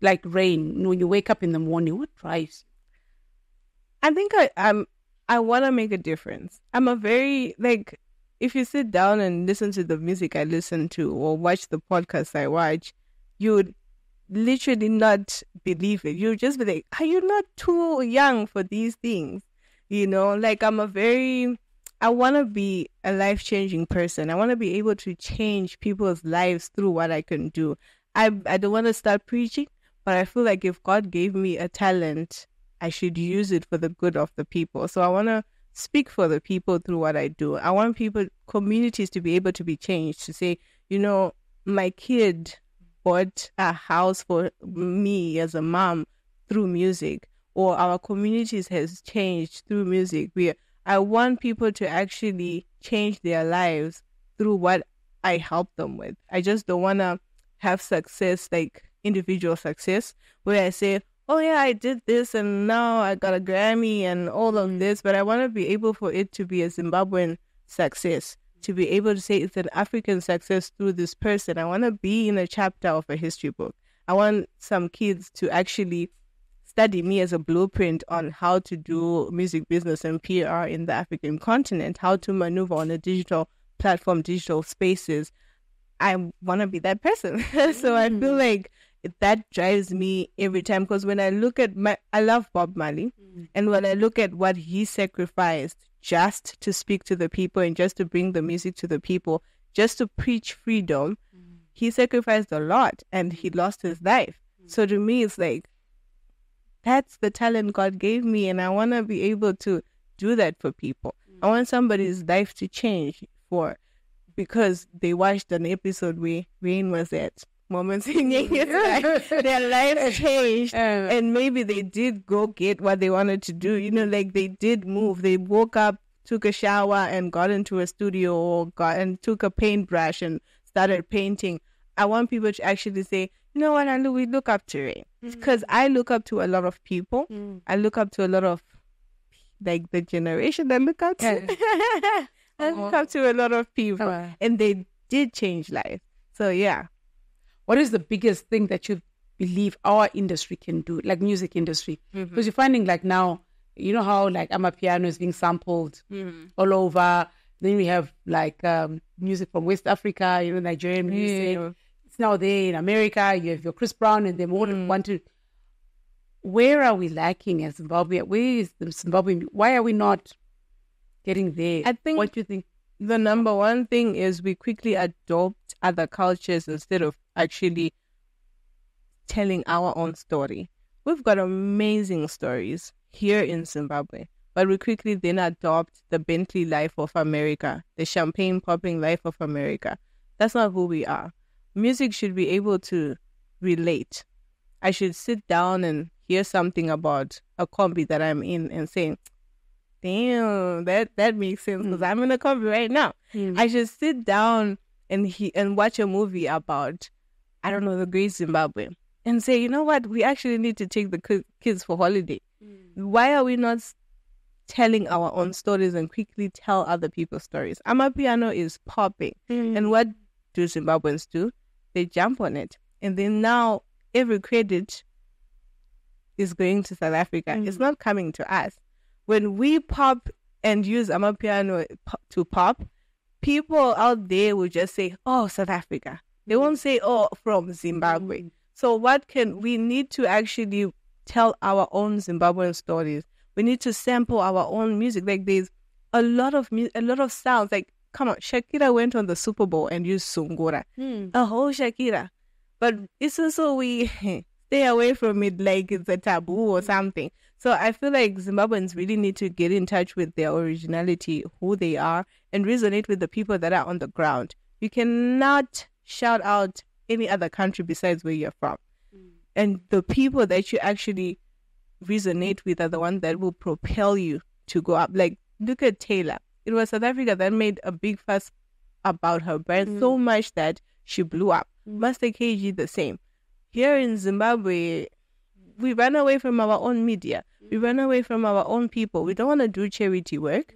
Speaker 2: like rain when you wake up in the morning? What drives
Speaker 1: I think I um I want to make a difference. I'm a very like if you sit down and listen to the music I listen to or watch the podcast I watch, you would literally not believe it. You just be like, "Are you not too young for these things?" You know, like I'm a very I want to be a life changing person. I want to be able to change people's lives through what I can do. I I don't want to start preaching, but I feel like if God gave me a talent, I should use it for the good of the people. So I want to speak for the people through what I do. I want people, communities to be able to be changed, to say, you know, my kid bought a house for me as a mom through music, or our communities has changed through music. We, I want people to actually change their lives through what I help them with. I just don't want to have success like individual success where I say, oh yeah, I did this and now I got a Grammy and all of this, but I want to be able for it to be a Zimbabwean success, to be able to say it's an African success through this person. I want to be in a chapter of a history book. I want some kids to actually study me as a blueprint on how to do music business and PR in the African continent, how to maneuver on a digital platform, digital spaces. I want to be that person. *laughs* so I feel mm. like that drives me every time because when I look at my, I love Bob Marley, mm. and when I look at what he sacrificed just to speak to the people and just to bring the music to the people, just to preach freedom, mm. he sacrificed a lot and he lost his life. So to me, it's like that's the talent God gave me, and I want to be able to do that for people. I want somebody's life to change for because they watched an episode where Rain was at moments *laughs* in *laughs* life. Their lives *laughs* changed,
Speaker 2: Uh,
Speaker 1: and maybe they did go get what they wanted to do. You know, like they did move. They woke up, took a shower, and got into a studio, or got and took a paintbrush and started painting. I want people to actually say, you know what, Andu, we look up to Rain because I look up to a lot of people. I look up to a lot of like the generation that look up to. I look
Speaker 2: Uh-huh.
Speaker 1: to a lot of people,
Speaker 2: Uh,
Speaker 1: and they did change life. So yeah,
Speaker 2: what is the biggest thing that you believe our industry can do, like music industry?
Speaker 1: Mm-hmm.
Speaker 2: Because you're finding like now, you know how like Amapiano is being sampled
Speaker 1: Mm-hmm.
Speaker 2: all over. Then we have like um, music from West Africa, you know, Nigerian music.
Speaker 1: Yeah.
Speaker 2: It's now there in America. You have your Chris Brown, and they all
Speaker 1: Mm.
Speaker 2: want to. Where are we lacking as Zimbabwe? Where is the Zimbabwe? Why are we not getting there?
Speaker 1: I think-
Speaker 2: What do you think?
Speaker 1: the number one thing is we quickly adopt other cultures instead of actually telling our own story. We've got amazing stories here in Zimbabwe, but we quickly then adopt the Bentley life of America, the champagne popping life of America. That's not who we are. Music should be able to relate. I should sit down and hear something about a combi that I'm in and say, damn, that, that makes sense because mm. I'm in a combi right now. Mm. I should sit down and he and watch a movie about, I don't know, the Great Zimbabwe and say, you know what, we actually need to take the kids for holiday. Mm. Why are we not telling our own stories and quickly tell other people's stories? Amapiano is popping. And what do Zimbabweans do? They jump on it. And then now every credit is going to South Africa. It's not coming to us. When we pop and use Amapiano to pop, people out there will just say, oh, South Africa. They won't say, oh, from Zimbabwe. Mm-hmm. So what can we need to actually tell our own Zimbabwean stories? We need to sample our own music. Like there's a lot of mu- a lot of sounds. Like come on, Shakira went on the Super Bowl and used Sungura, mm. a whole Shakira. But it's also we *laughs* stay away from it like it's a taboo or something. So I feel like Zimbabweans really need to get in touch with their originality, who they are, and resonate with the people that are on the ground. You cannot shout out any other country besides where you're from. Mm. And the people that you actually resonate with are the ones that will propel you to go up. Like, look at Taylor. It was South Africa that made a big fuss about her brand so mm. much that she blew up. Mm. Master KG, the same. here in Zimbabwe, we run away from our own media. We run away from our own people. We don't want to do charity work.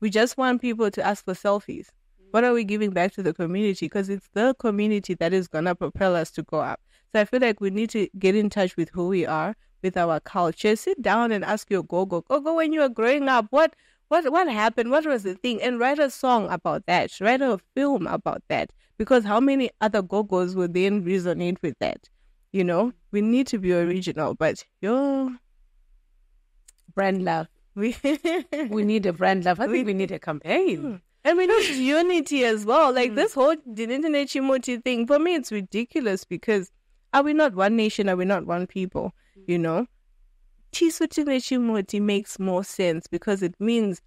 Speaker 1: We just want people to ask for selfies. What are we giving back to the community? Because it's the community that is going to propel us to go up. So I feel like we need to get in touch with who we are, with our culture. Sit down and ask your go-go. Go-go when you were growing up. What what what happened? What was the thing? And write a song about that. Write a film about that. Because how many other go-go's would then resonate with that? You know, we need to be original, but yo,
Speaker 2: brand love.
Speaker 1: we *laughs*
Speaker 2: We need a brand love. I think we need a campaign.
Speaker 1: and we need unity as well. Like this whole Dinitine Chimoti thing, for me, it's ridiculous because are we not one nation? Are we not one people? You know, Chisutine Chimoti makes more sense because it means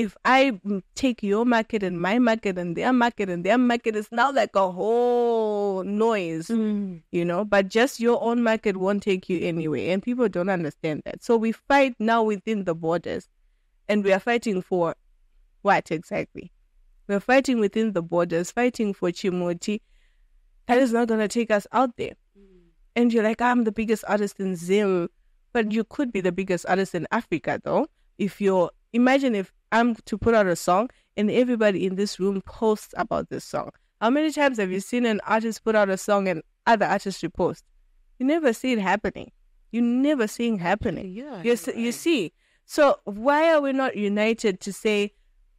Speaker 1: if I mm, take your market and my market and their market and their market, it's now like a whole noise you know but just your own market won't take you anywhere and people don't understand that. So we fight now within the borders and we are fighting for what exactly? We're fighting within the borders fighting for chimoti. That is not going to take us out there. And you're like i'm the biggest artist in zim but you could be the biggest artist in africa though if you're imagine if i'm to put out a song and everybody in this room posts about this song how many times have you seen an artist put out a song and other artists repost? You never see it happening. You never see it happening.
Speaker 2: Yeah.
Speaker 1: You, see, you see. So why are we not united to say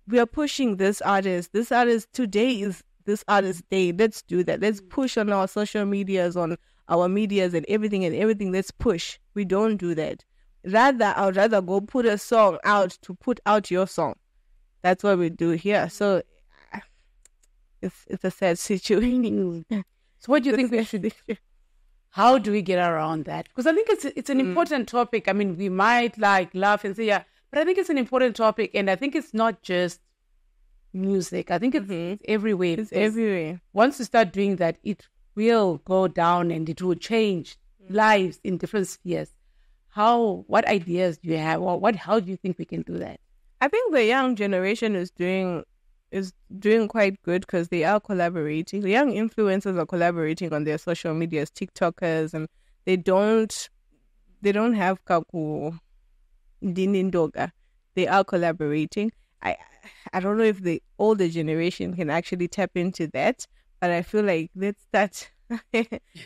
Speaker 1: we are pushing this artist? This artist today is this artist day. Let's do that. Let's mm. push on our social medias, on our medias, and everything and everything. Let's push. We don't do that. Rather, I'd rather go put a song out to put out your song. That's what we do here. So *sighs* it's it's a sad *laughs* situation.
Speaker 2: So what do you think we should do? how do we get around that? Because I think it's it's an mm. important topic. I mean, we might like laugh and say, yeah, but I think it's an important topic, and I think it's not just music. I think it's mm-hmm. everywhere.
Speaker 1: It's everywhere.
Speaker 2: once you start doing that, it will go down and it will change mm. lives in different spheres. How? What ideas do you have, or what? How do you think we can do that?
Speaker 1: I think the young generation is doing is doing quite good because they are collaborating. The young influencers are collaborating on their social medias, TikTokers, and they don't they don't have kaku dinindoga. They are collaborating. I I don't know if the older generation can actually tap into that, but I feel like let's start *laughs*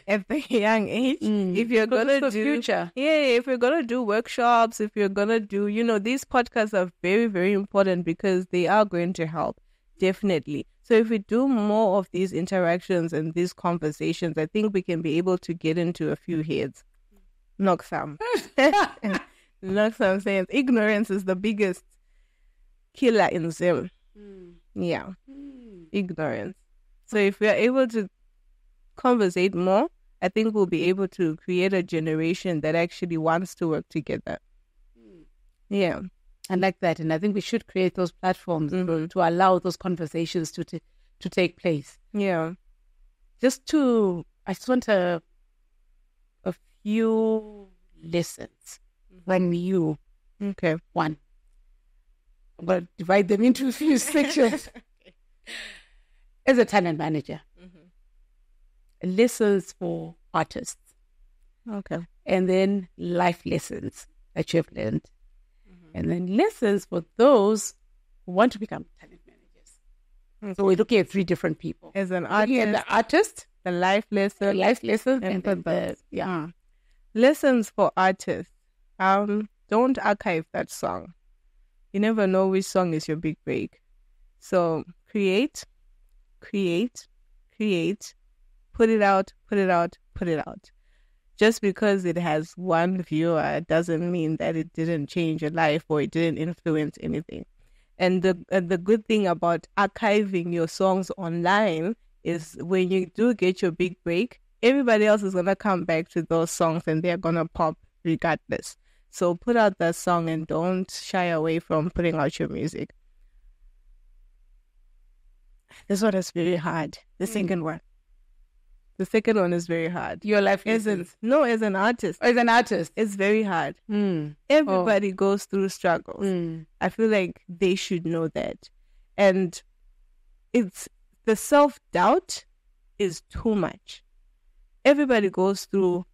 Speaker 1: at the young age. If you're gonna do
Speaker 2: future.
Speaker 1: yeah, if you're gonna do workshops, if you're gonna do, you know, these podcasts are very, very important because they are going to help, definitely. So if we do more of these interactions and these conversations, I think we can be able to get into a few heads. Knock some. *laughs* *laughs* Knock some sense. Ignorance is the biggest killer in Zim. Yeah. Ignorance. So if we are able to conversate more, I think we'll be able to create a generation that actually wants to work together. Yeah.
Speaker 2: I like that, and I think we should create those platforms
Speaker 1: Mhm.
Speaker 2: to allow those conversations to t- to take place.
Speaker 1: Yeah.
Speaker 2: Just to, I just want a a few lessons when you
Speaker 1: Okay.
Speaker 2: one. I'm going to divide them into a few *laughs* sections. As a talent manager, lessons for artists,
Speaker 1: Okay.
Speaker 2: and then life lessons that you have learned, and then lessons for those who want to become talent managers. So we're looking at three different people.
Speaker 1: As an
Speaker 2: Looking
Speaker 1: artist,
Speaker 2: the artist,
Speaker 1: the life
Speaker 2: the
Speaker 1: lesson,
Speaker 2: life lessons,
Speaker 1: and
Speaker 2: and the, yeah.
Speaker 1: lessons for artists. Um, don't archive that song. You never know which song is your big break. So create, create, create, put it out, put it out, put it out. Just because it has one viewer doesn't mean that it didn't change your life or it didn't influence anything. And the and the good thing about archiving your songs online is when you do get your big break, everybody else is gonna come back to those songs and they're gonna pop regardless. So put out that song and don't shy away from putting out your music. This one is very hard. The mm. second one. The second one is very hard.
Speaker 2: Your life isn't.
Speaker 1: no, as an artist,
Speaker 2: As an artist.
Speaker 1: it's very hard.
Speaker 2: Mm.
Speaker 1: Everybody goes through struggles.
Speaker 2: Mm.
Speaker 1: I feel like they should know that. And it's the self doubt is too much. everybody goes through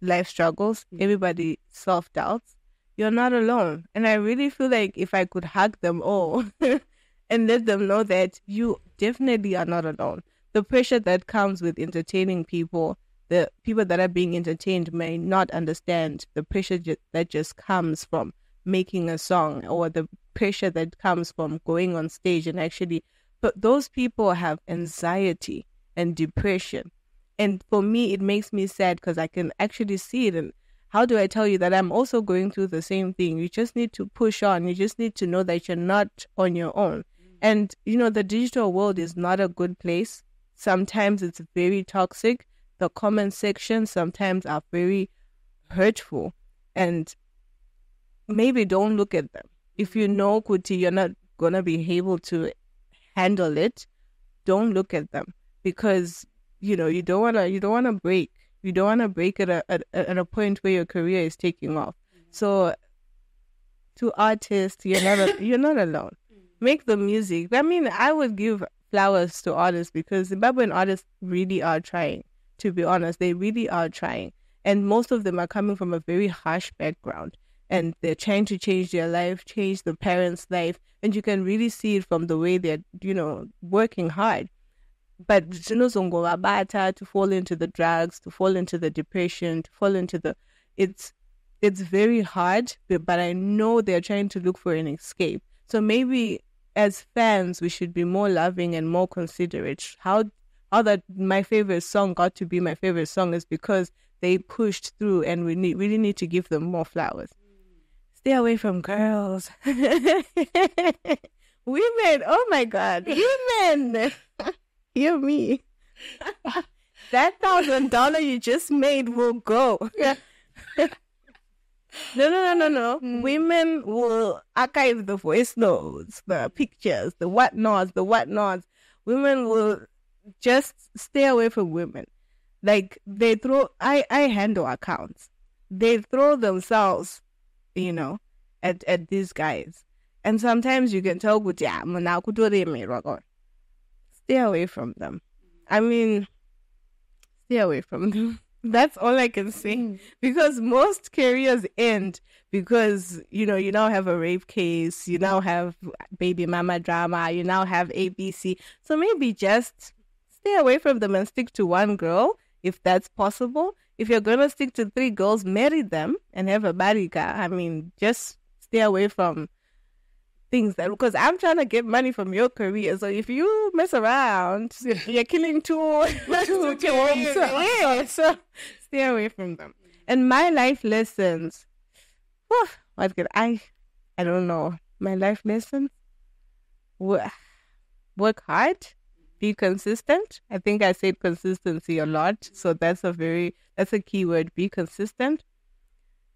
Speaker 1: life struggles, everybody self doubts. You're not alone. And I really feel like if I could hug them all *laughs* and let them know that you definitely are not alone. The pressure that comes with entertaining people, the people that are being entertained may not understand the pressure ju- that just comes from making a song or the pressure that comes from going on stage and actually but those people have anxiety and depression. And for me it makes me sad because i can actually see it and how do i tell you that i'm also going through the same thing? You just need to push on. You just need to know that you're not on your own. Mm. And you know the digital world is not a good place sometimes it's very toxic the comment sections sometimes are very hurtful and maybe don't look at them. If you know Kuti, you're not gonna be able to handle it. Don't look at them because you know you don't wanna you don't wanna break. You don't wanna break at a at, at a point where your career is taking off. Mm-hmm. So to artists, you're not a, you're not alone. *laughs* Mm. Make the music. I mean, I would give flowers to artists because Zimbabwean artists really are trying. To be honest, they really are trying, and most of them are coming from a very harsh background and they're trying to change their life, change the parents' life, and you can really see it from the way they're, you know, working hard. But to fall into the drugs, to fall into the depression, to fall into the, it's, it's very hard. But I know they're trying to look for an escape. So maybe as fans, we should be more loving and more considerate. How how that my favorite song got to be my favorite song is because they pushed through, and we need, really need to give them more flowers stay away from girls. *laughs* women, oh my God, *laughs* women, *laughs* hear me. that thousand dollar you just made will go. No, no, no, no, no. *laughs* Mm. Women will archive the voice notes, the pictures, the whatnots, the whatnots. Women will just stay away from women. Like they throw, I, I handle accounts. They throw themselves you know, at, at these guys. And sometimes you can tell, stay away from them. I mean, stay away from them. *laughs* That's all I can say. Mm. Because most careers end because, you know, you now have a rape case, you now have baby mama drama, you now have ABC. So maybe just stay away from them and stick to one girl if that's possible if you're gonna stick to three girls, marry them and have a barika. I mean, just stay away from things that because I'm trying to get money from your career. So if you mess around, *laughs* you're killing two, *laughs* two, *laughs* two yeah, so stay away from them. And my life lessons, whew, what could I? I don't know. My life lessons. Work hard be consistent. I think I said consistency a lot. So that's a very, that's a key word. Be consistent.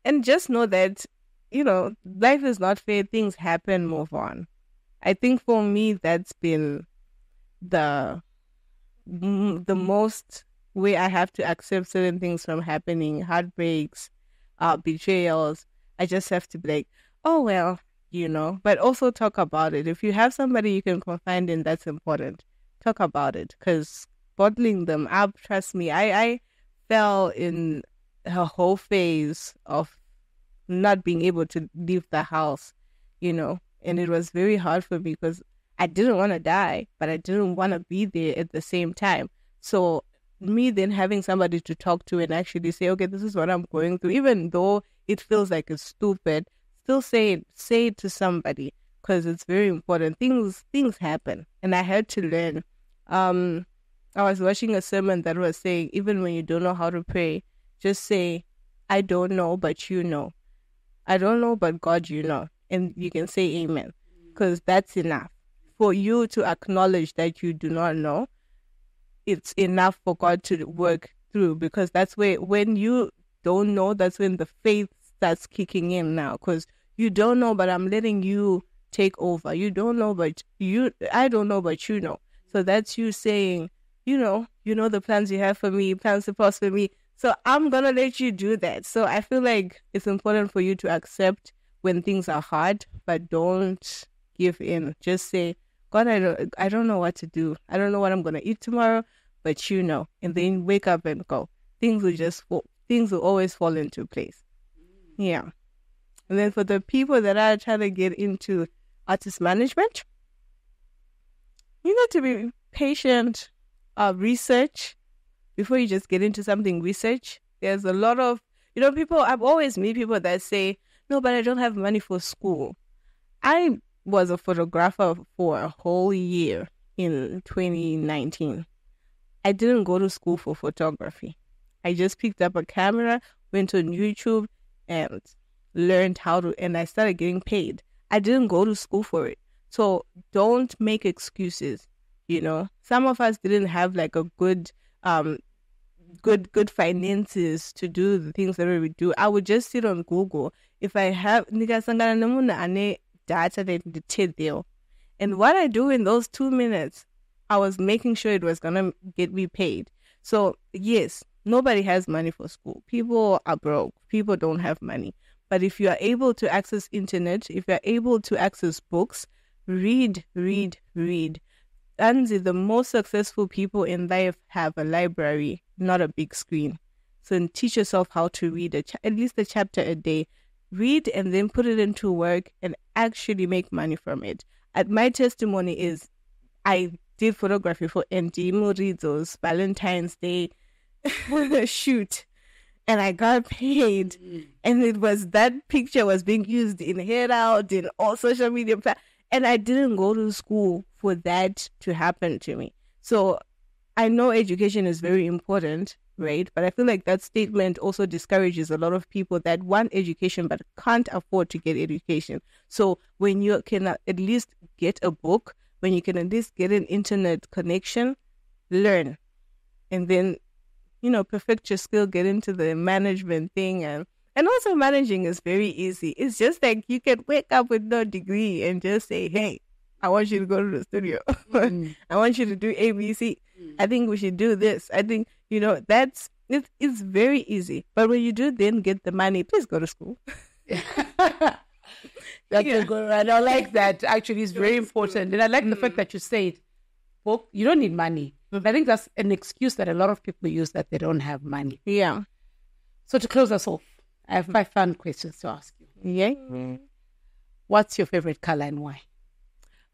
Speaker 1: And just know that, you know, life is not fair. Things happen, move on. I think for me, that's been the, the most way I have to accept certain things from happening, heartbreaks, uh, betrayals. I just have to be like, oh, well, you know, but also talk about it. If you have somebody you can confide in, that's important talk about it because bottling them up, trust me, I, I fell in a whole phase of not being able to leave the house, you know, and it was very hard for me because I didn't want to die, but I didn't want to be there at the same time. So me then having somebody to talk to and actually say, okay, this is what I'm going through, even though it feels like it's stupid, still say it, say it to somebody because it's very important. Things things happen, and I had to learn um, I was watching a sermon that was saying, even when you don't know how to pray, just say, I don't know, but you know. I don't know, but God, you know. And you can say amen because that's enough. For you to acknowledge that you do not know, it's enough for God to work through because that's where, when you don't know, that's when the faith starts kicking in now because you don't know, but I'm letting you take over. You don't know, but you, I don't know, but you know. So that's you saying, you know, you know the plans you have for me, plans to prosper me. So I'm gonna let you do that. So I feel like it's important for you to accept when things are hard, but don't give in. Just say, God, I don't, I don't know what to do. I don't know what I'm gonna eat tomorrow, but you know. And then wake up and go. things will just fall, things will always fall into place. Yeah. And then for the people that are trying to get into artist management, you need to be patient, uh, research before you just get into something. Research. There's a lot of, you know, people, I've always meet people that say, no, but I don't have money for school. I was a photographer for a whole year in 2019. I didn't go to school for photography. I just picked up a camera, went on YouTube, and learned how to, and I started getting paid. I didn't go to school for it. So don't make excuses. You know, some of us didn't have like a good, um, good, good mm. finances to do the things that we do. I would just sit on Google. If I have, data that and what I do in those two minutes, I was making sure it was gonna get me paid. So yes, nobody has money for school. People are broke. People don't have money. But if you are able to access internet, if you're able to access books, read, read, read. And the most successful people in life have a library, not a big screen. So teach yourself how to read a cha- at least a chapter a day. Read and then put it into work and actually make money from it. At my testimony is I did photography for ND Murizo's Valentine's Day *laughs* shoot and I got paid. And it was that picture was being used in Head Out, in all social media. And I didn't go to school for that to happen to me. So I know education is very important, right? But I feel like that statement also discourages a lot of people that want education but can't afford to get education. So when you can at least get a book, when you can at least get an internet connection, learn. And then you know, perfect your skill, get into the management thing and and also managing is very easy. It's just like you can wake up with no degree and just say, Hey, I want you to go to the studio. *laughs* Mm. I want you to do ABC. Mm. I think we should do this. I think, you know, that's it's it's very easy. But when you do then get the money, please go to school. *laughs* *laughs*
Speaker 2: That's yeah. good. And I like that. Actually, it's very important. And I like mm. the fact mm. that you said, well, you don't need money. I think that's an excuse that a lot of people use that they don't have money.
Speaker 1: Yeah.
Speaker 2: So to close us off, I have five fun questions to ask you.
Speaker 1: Yeah. Mm-hmm.
Speaker 2: What's your favorite color and why?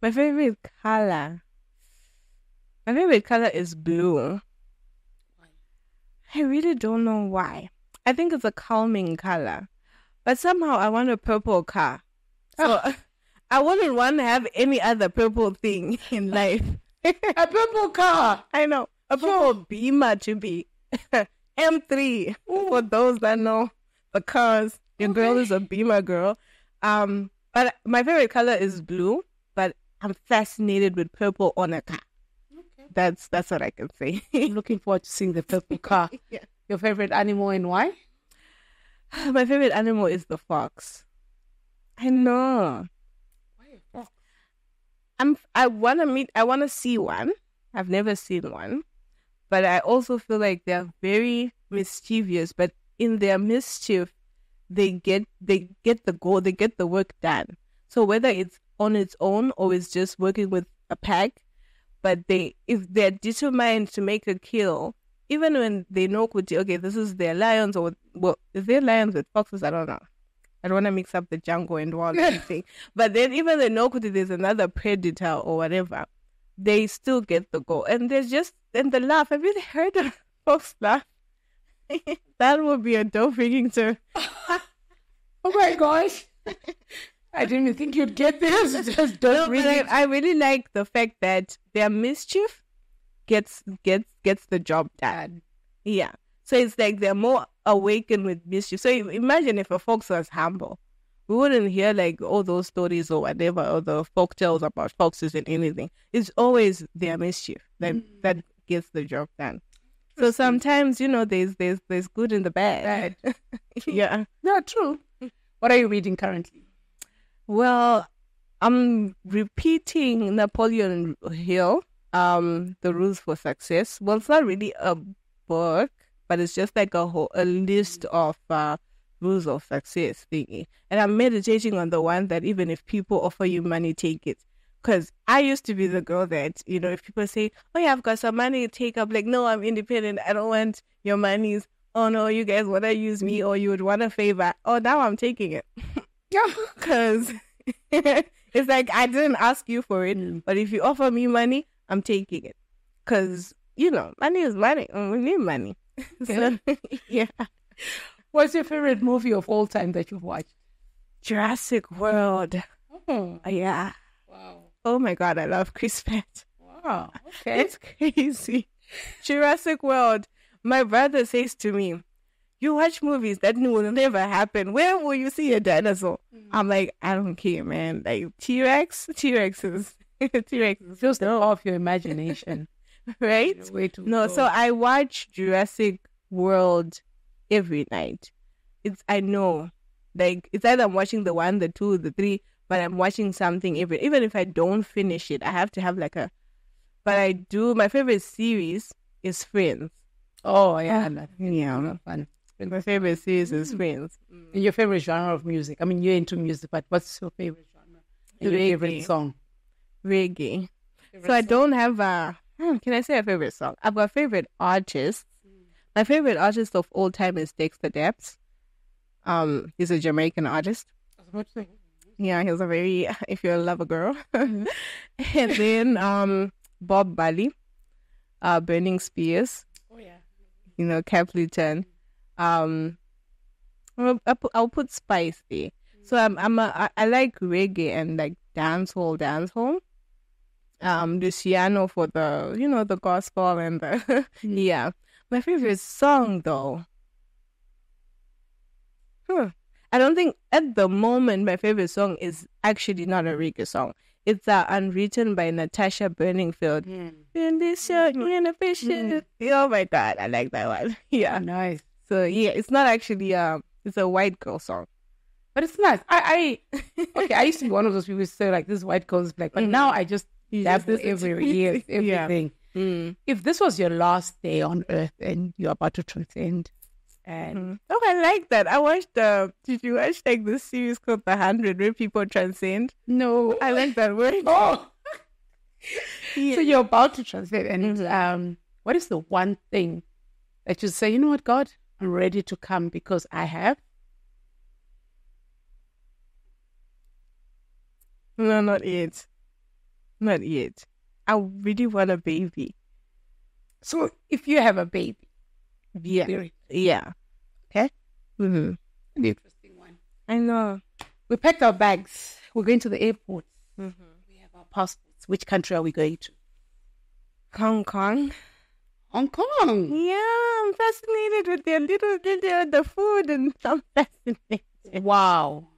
Speaker 1: My favorite color. My favorite color is blue. I really don't know why. I think it's a calming color. But somehow I want a purple car. So oh. *laughs* I wouldn't want to have any other purple thing in *laughs* life.
Speaker 2: a purple car. *laughs*
Speaker 1: I know. A purple Beamer to be. M3 Ooh. for those that know the cars. Your okay. girl is a Beamer girl. Um, but my favorite color is blue. I'm fascinated with purple on a car. Okay. That's that's what I can say.
Speaker 2: I'm looking forward to seeing the purple *laughs* car. yeah. Your favorite animal and why? *sighs*
Speaker 1: My favorite animal is the fox. I know. Why? I'm I want to meet I want to see one. I've never seen one. But I also feel like they're very mischievous, but in their mischief they get they get the goal, they get the work done. So whether it's on its own or it's just working with a pack, but they if they're determined to make a kill, even when they know okay, this is their lions or well, is there lions with foxes? I don't know. I don't want to mix up the jungle and wild *laughs* thing. But then even the Nokuti, there's another predator or whatever, they still get the goal. And there's just, and the laugh. Have you heard of *laughs* folks laugh? *laughs* that would be a dope thing to.
Speaker 2: oh my gosh. I didn't think you'd get this. *laughs* Just don't no, really.
Speaker 1: I, I really like the fact that their mischief gets gets gets the job done. Yeah. So it's like they're more awakened with mischief. So imagine if a fox was humble. We wouldn't hear like all those stories or whatever, or the folk tales about foxes and anything. It's always their mischief that mm. that gets the job done. So sometimes, you know, there's there's there's good in the bad. *laughs* yeah. *laughs*
Speaker 2: No, true. What are you reading currently?
Speaker 1: Well, I'm repeating Napoleon Hill, um, The Rules for Success. Well, it's not really a book but it's just like a whole a list of uh, rules of success thingy. And I'm meditating on the one that even if people offer you money, take it. Because I used to be the girl that, you know, if people say, oh, yeah, I've got some money, to take up, like, no, I'm independent. I don't want your monies. oh no, you guys want to use me or you would want a favor. Oh, now I'm taking it. *laughs* Because *laughs* it's like I didn't ask you for it,
Speaker 2: Mm.
Speaker 1: but if you offer me money, I'm taking it. Because, you know, money is money. and We need money. *laughs* So, *laughs* yeah.
Speaker 2: What's your favorite movie of all time that you've watched?
Speaker 1: Jurassic World.
Speaker 2: Oh,
Speaker 1: Yeah.
Speaker 2: wow.
Speaker 1: Oh my God, I love Chris Pratt.
Speaker 2: Wow. Okay.
Speaker 1: It's crazy. Jurassic World. My brother says to me, You watch movies that will never happen. Where will you see a dinosaur? I'm like, I don't care, man. Like T Rex, T Rex is *laughs* T Rex is
Speaker 2: Just the power of your *laughs* imagination.
Speaker 1: right? No,
Speaker 2: go.
Speaker 1: so I watch Jurassic World every night. It's I know. Like it's either I'm watching the one, the two, the three, but I'm watching something every even if I don't finish it, I have to have like a but I do my favorite series is Friends.
Speaker 2: Oh yeah,
Speaker 1: Yeah.
Speaker 2: fun.
Speaker 1: My favorite series is Friends.
Speaker 2: And your favorite genre of music? I mean, you're into music, but what's your favorite genre? Your favorite
Speaker 1: Reggae.
Speaker 2: song?
Speaker 1: Reggae. So I don't have a hmm, can I say a favorite song? I've got favorite artists. My favorite artist of all time is Dexta Daps. Um, he's a Jamaican artist. Yeah, he's a very *laughs* if you love a girl. *laughs* and then um Bob Marley, uh Burning Spears,
Speaker 2: Oh yeah.
Speaker 1: you know, Capleton. Um I'll, I'll put- Spice there. So I'm I'm a, I, like reggae and like dancehall dancehall. Um Luciano for the you know the gospel and the *laughs* yeah. My favorite song though. Huh. I don't think at the moment my favorite song is actually not a reggae song. It's uh, unwritten by Natasha Bedingfield. In this shirt, in a fish. Oh my god, I like that one. *laughs* Yeah.
Speaker 2: nice.
Speaker 1: So yeah, it's not actually uh it's a white girl song.
Speaker 2: But it's nice. I, I *laughs* okay. I used to be one of those people who say like this white girl is black, but now I just
Speaker 1: You
Speaker 2: dabble
Speaker 1: just listen to
Speaker 2: every year, *laughs*
Speaker 1: music. Yeah.
Speaker 2: everything.
Speaker 1: Mm.
Speaker 2: If this was your last day on earth and you're about to transcend, and
Speaker 1: Mm. Oh, I like that. I watched uh did you watch like this series called The Hundred where people transcend?
Speaker 2: no,
Speaker 1: I like that word. *laughs*
Speaker 2: oh,
Speaker 1: Yeah.
Speaker 2: so you're about to transcend, and um, what is the one thing that you say? You know what, God, I'm ready to come because I have.
Speaker 1: No, not yet. Not yet. I really want a baby.
Speaker 2: So if you have a baby,
Speaker 1: Yeah.
Speaker 2: very
Speaker 1: Yeah.
Speaker 2: okay,
Speaker 1: hmm
Speaker 2: an interesting one.
Speaker 1: I know.
Speaker 2: We packed our bags. We're going to the airport.
Speaker 1: Mm-hmm.
Speaker 2: We have our passports. Which country are we going to?
Speaker 1: Hong Kong.
Speaker 2: Hong Kong.
Speaker 1: Yeah, I'm fascinated with their little, little the food and I'm *laughs* fascinated.
Speaker 2: Wow.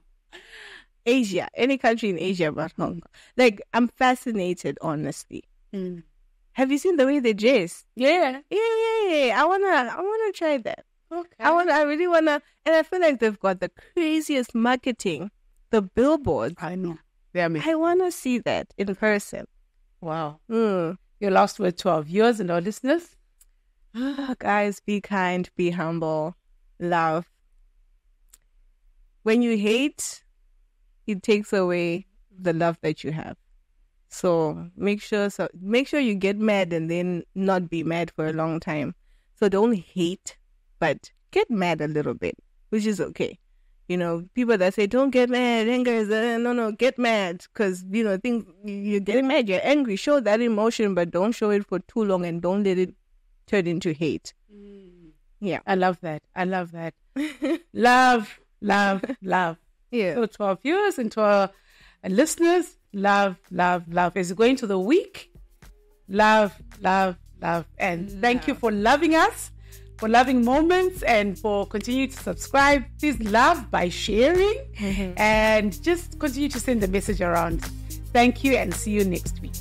Speaker 1: Asia, any country in Asia but Hong Kong. Like I'm fascinated, honestly.
Speaker 2: Mm.
Speaker 1: Have you seen the way they dress?
Speaker 2: Yeah.
Speaker 1: Yeah, yeah, yeah. I wanna, I wanna try that.
Speaker 2: Okay.
Speaker 1: I wanna, I really wanna, and I feel like they've got the craziest marketing, the billboards.
Speaker 2: I know. They are amazing.
Speaker 1: I wanna see that in person.
Speaker 2: Wow.
Speaker 1: Mm.
Speaker 2: Your last word to our viewers and our listeners? *sighs*
Speaker 1: Guys, be kind, be humble, love. When you hate, it takes away the love that you have. So make sure so make sure you get mad and then not be mad for a long time. So don't hate, but get mad a little bit, which is okay. You know, people that say don't get mad, anger is uh, no, no, get mad because you know things you're getting mad, you're angry. Show that emotion, but don't show it for too long and don't let it turn into hate. Mm. Yeah,
Speaker 2: I love that. I love that. *laughs* love, love, *laughs* love.
Speaker 1: yeah.
Speaker 2: So to our viewers and to our listeners, love, love, love. As you go into the week, love, love, love. And thank you for loving us, for loving moments, and for continuing to subscribe. Please love by sharing *laughs* and just continue to send the message around. Thank you and see you next week.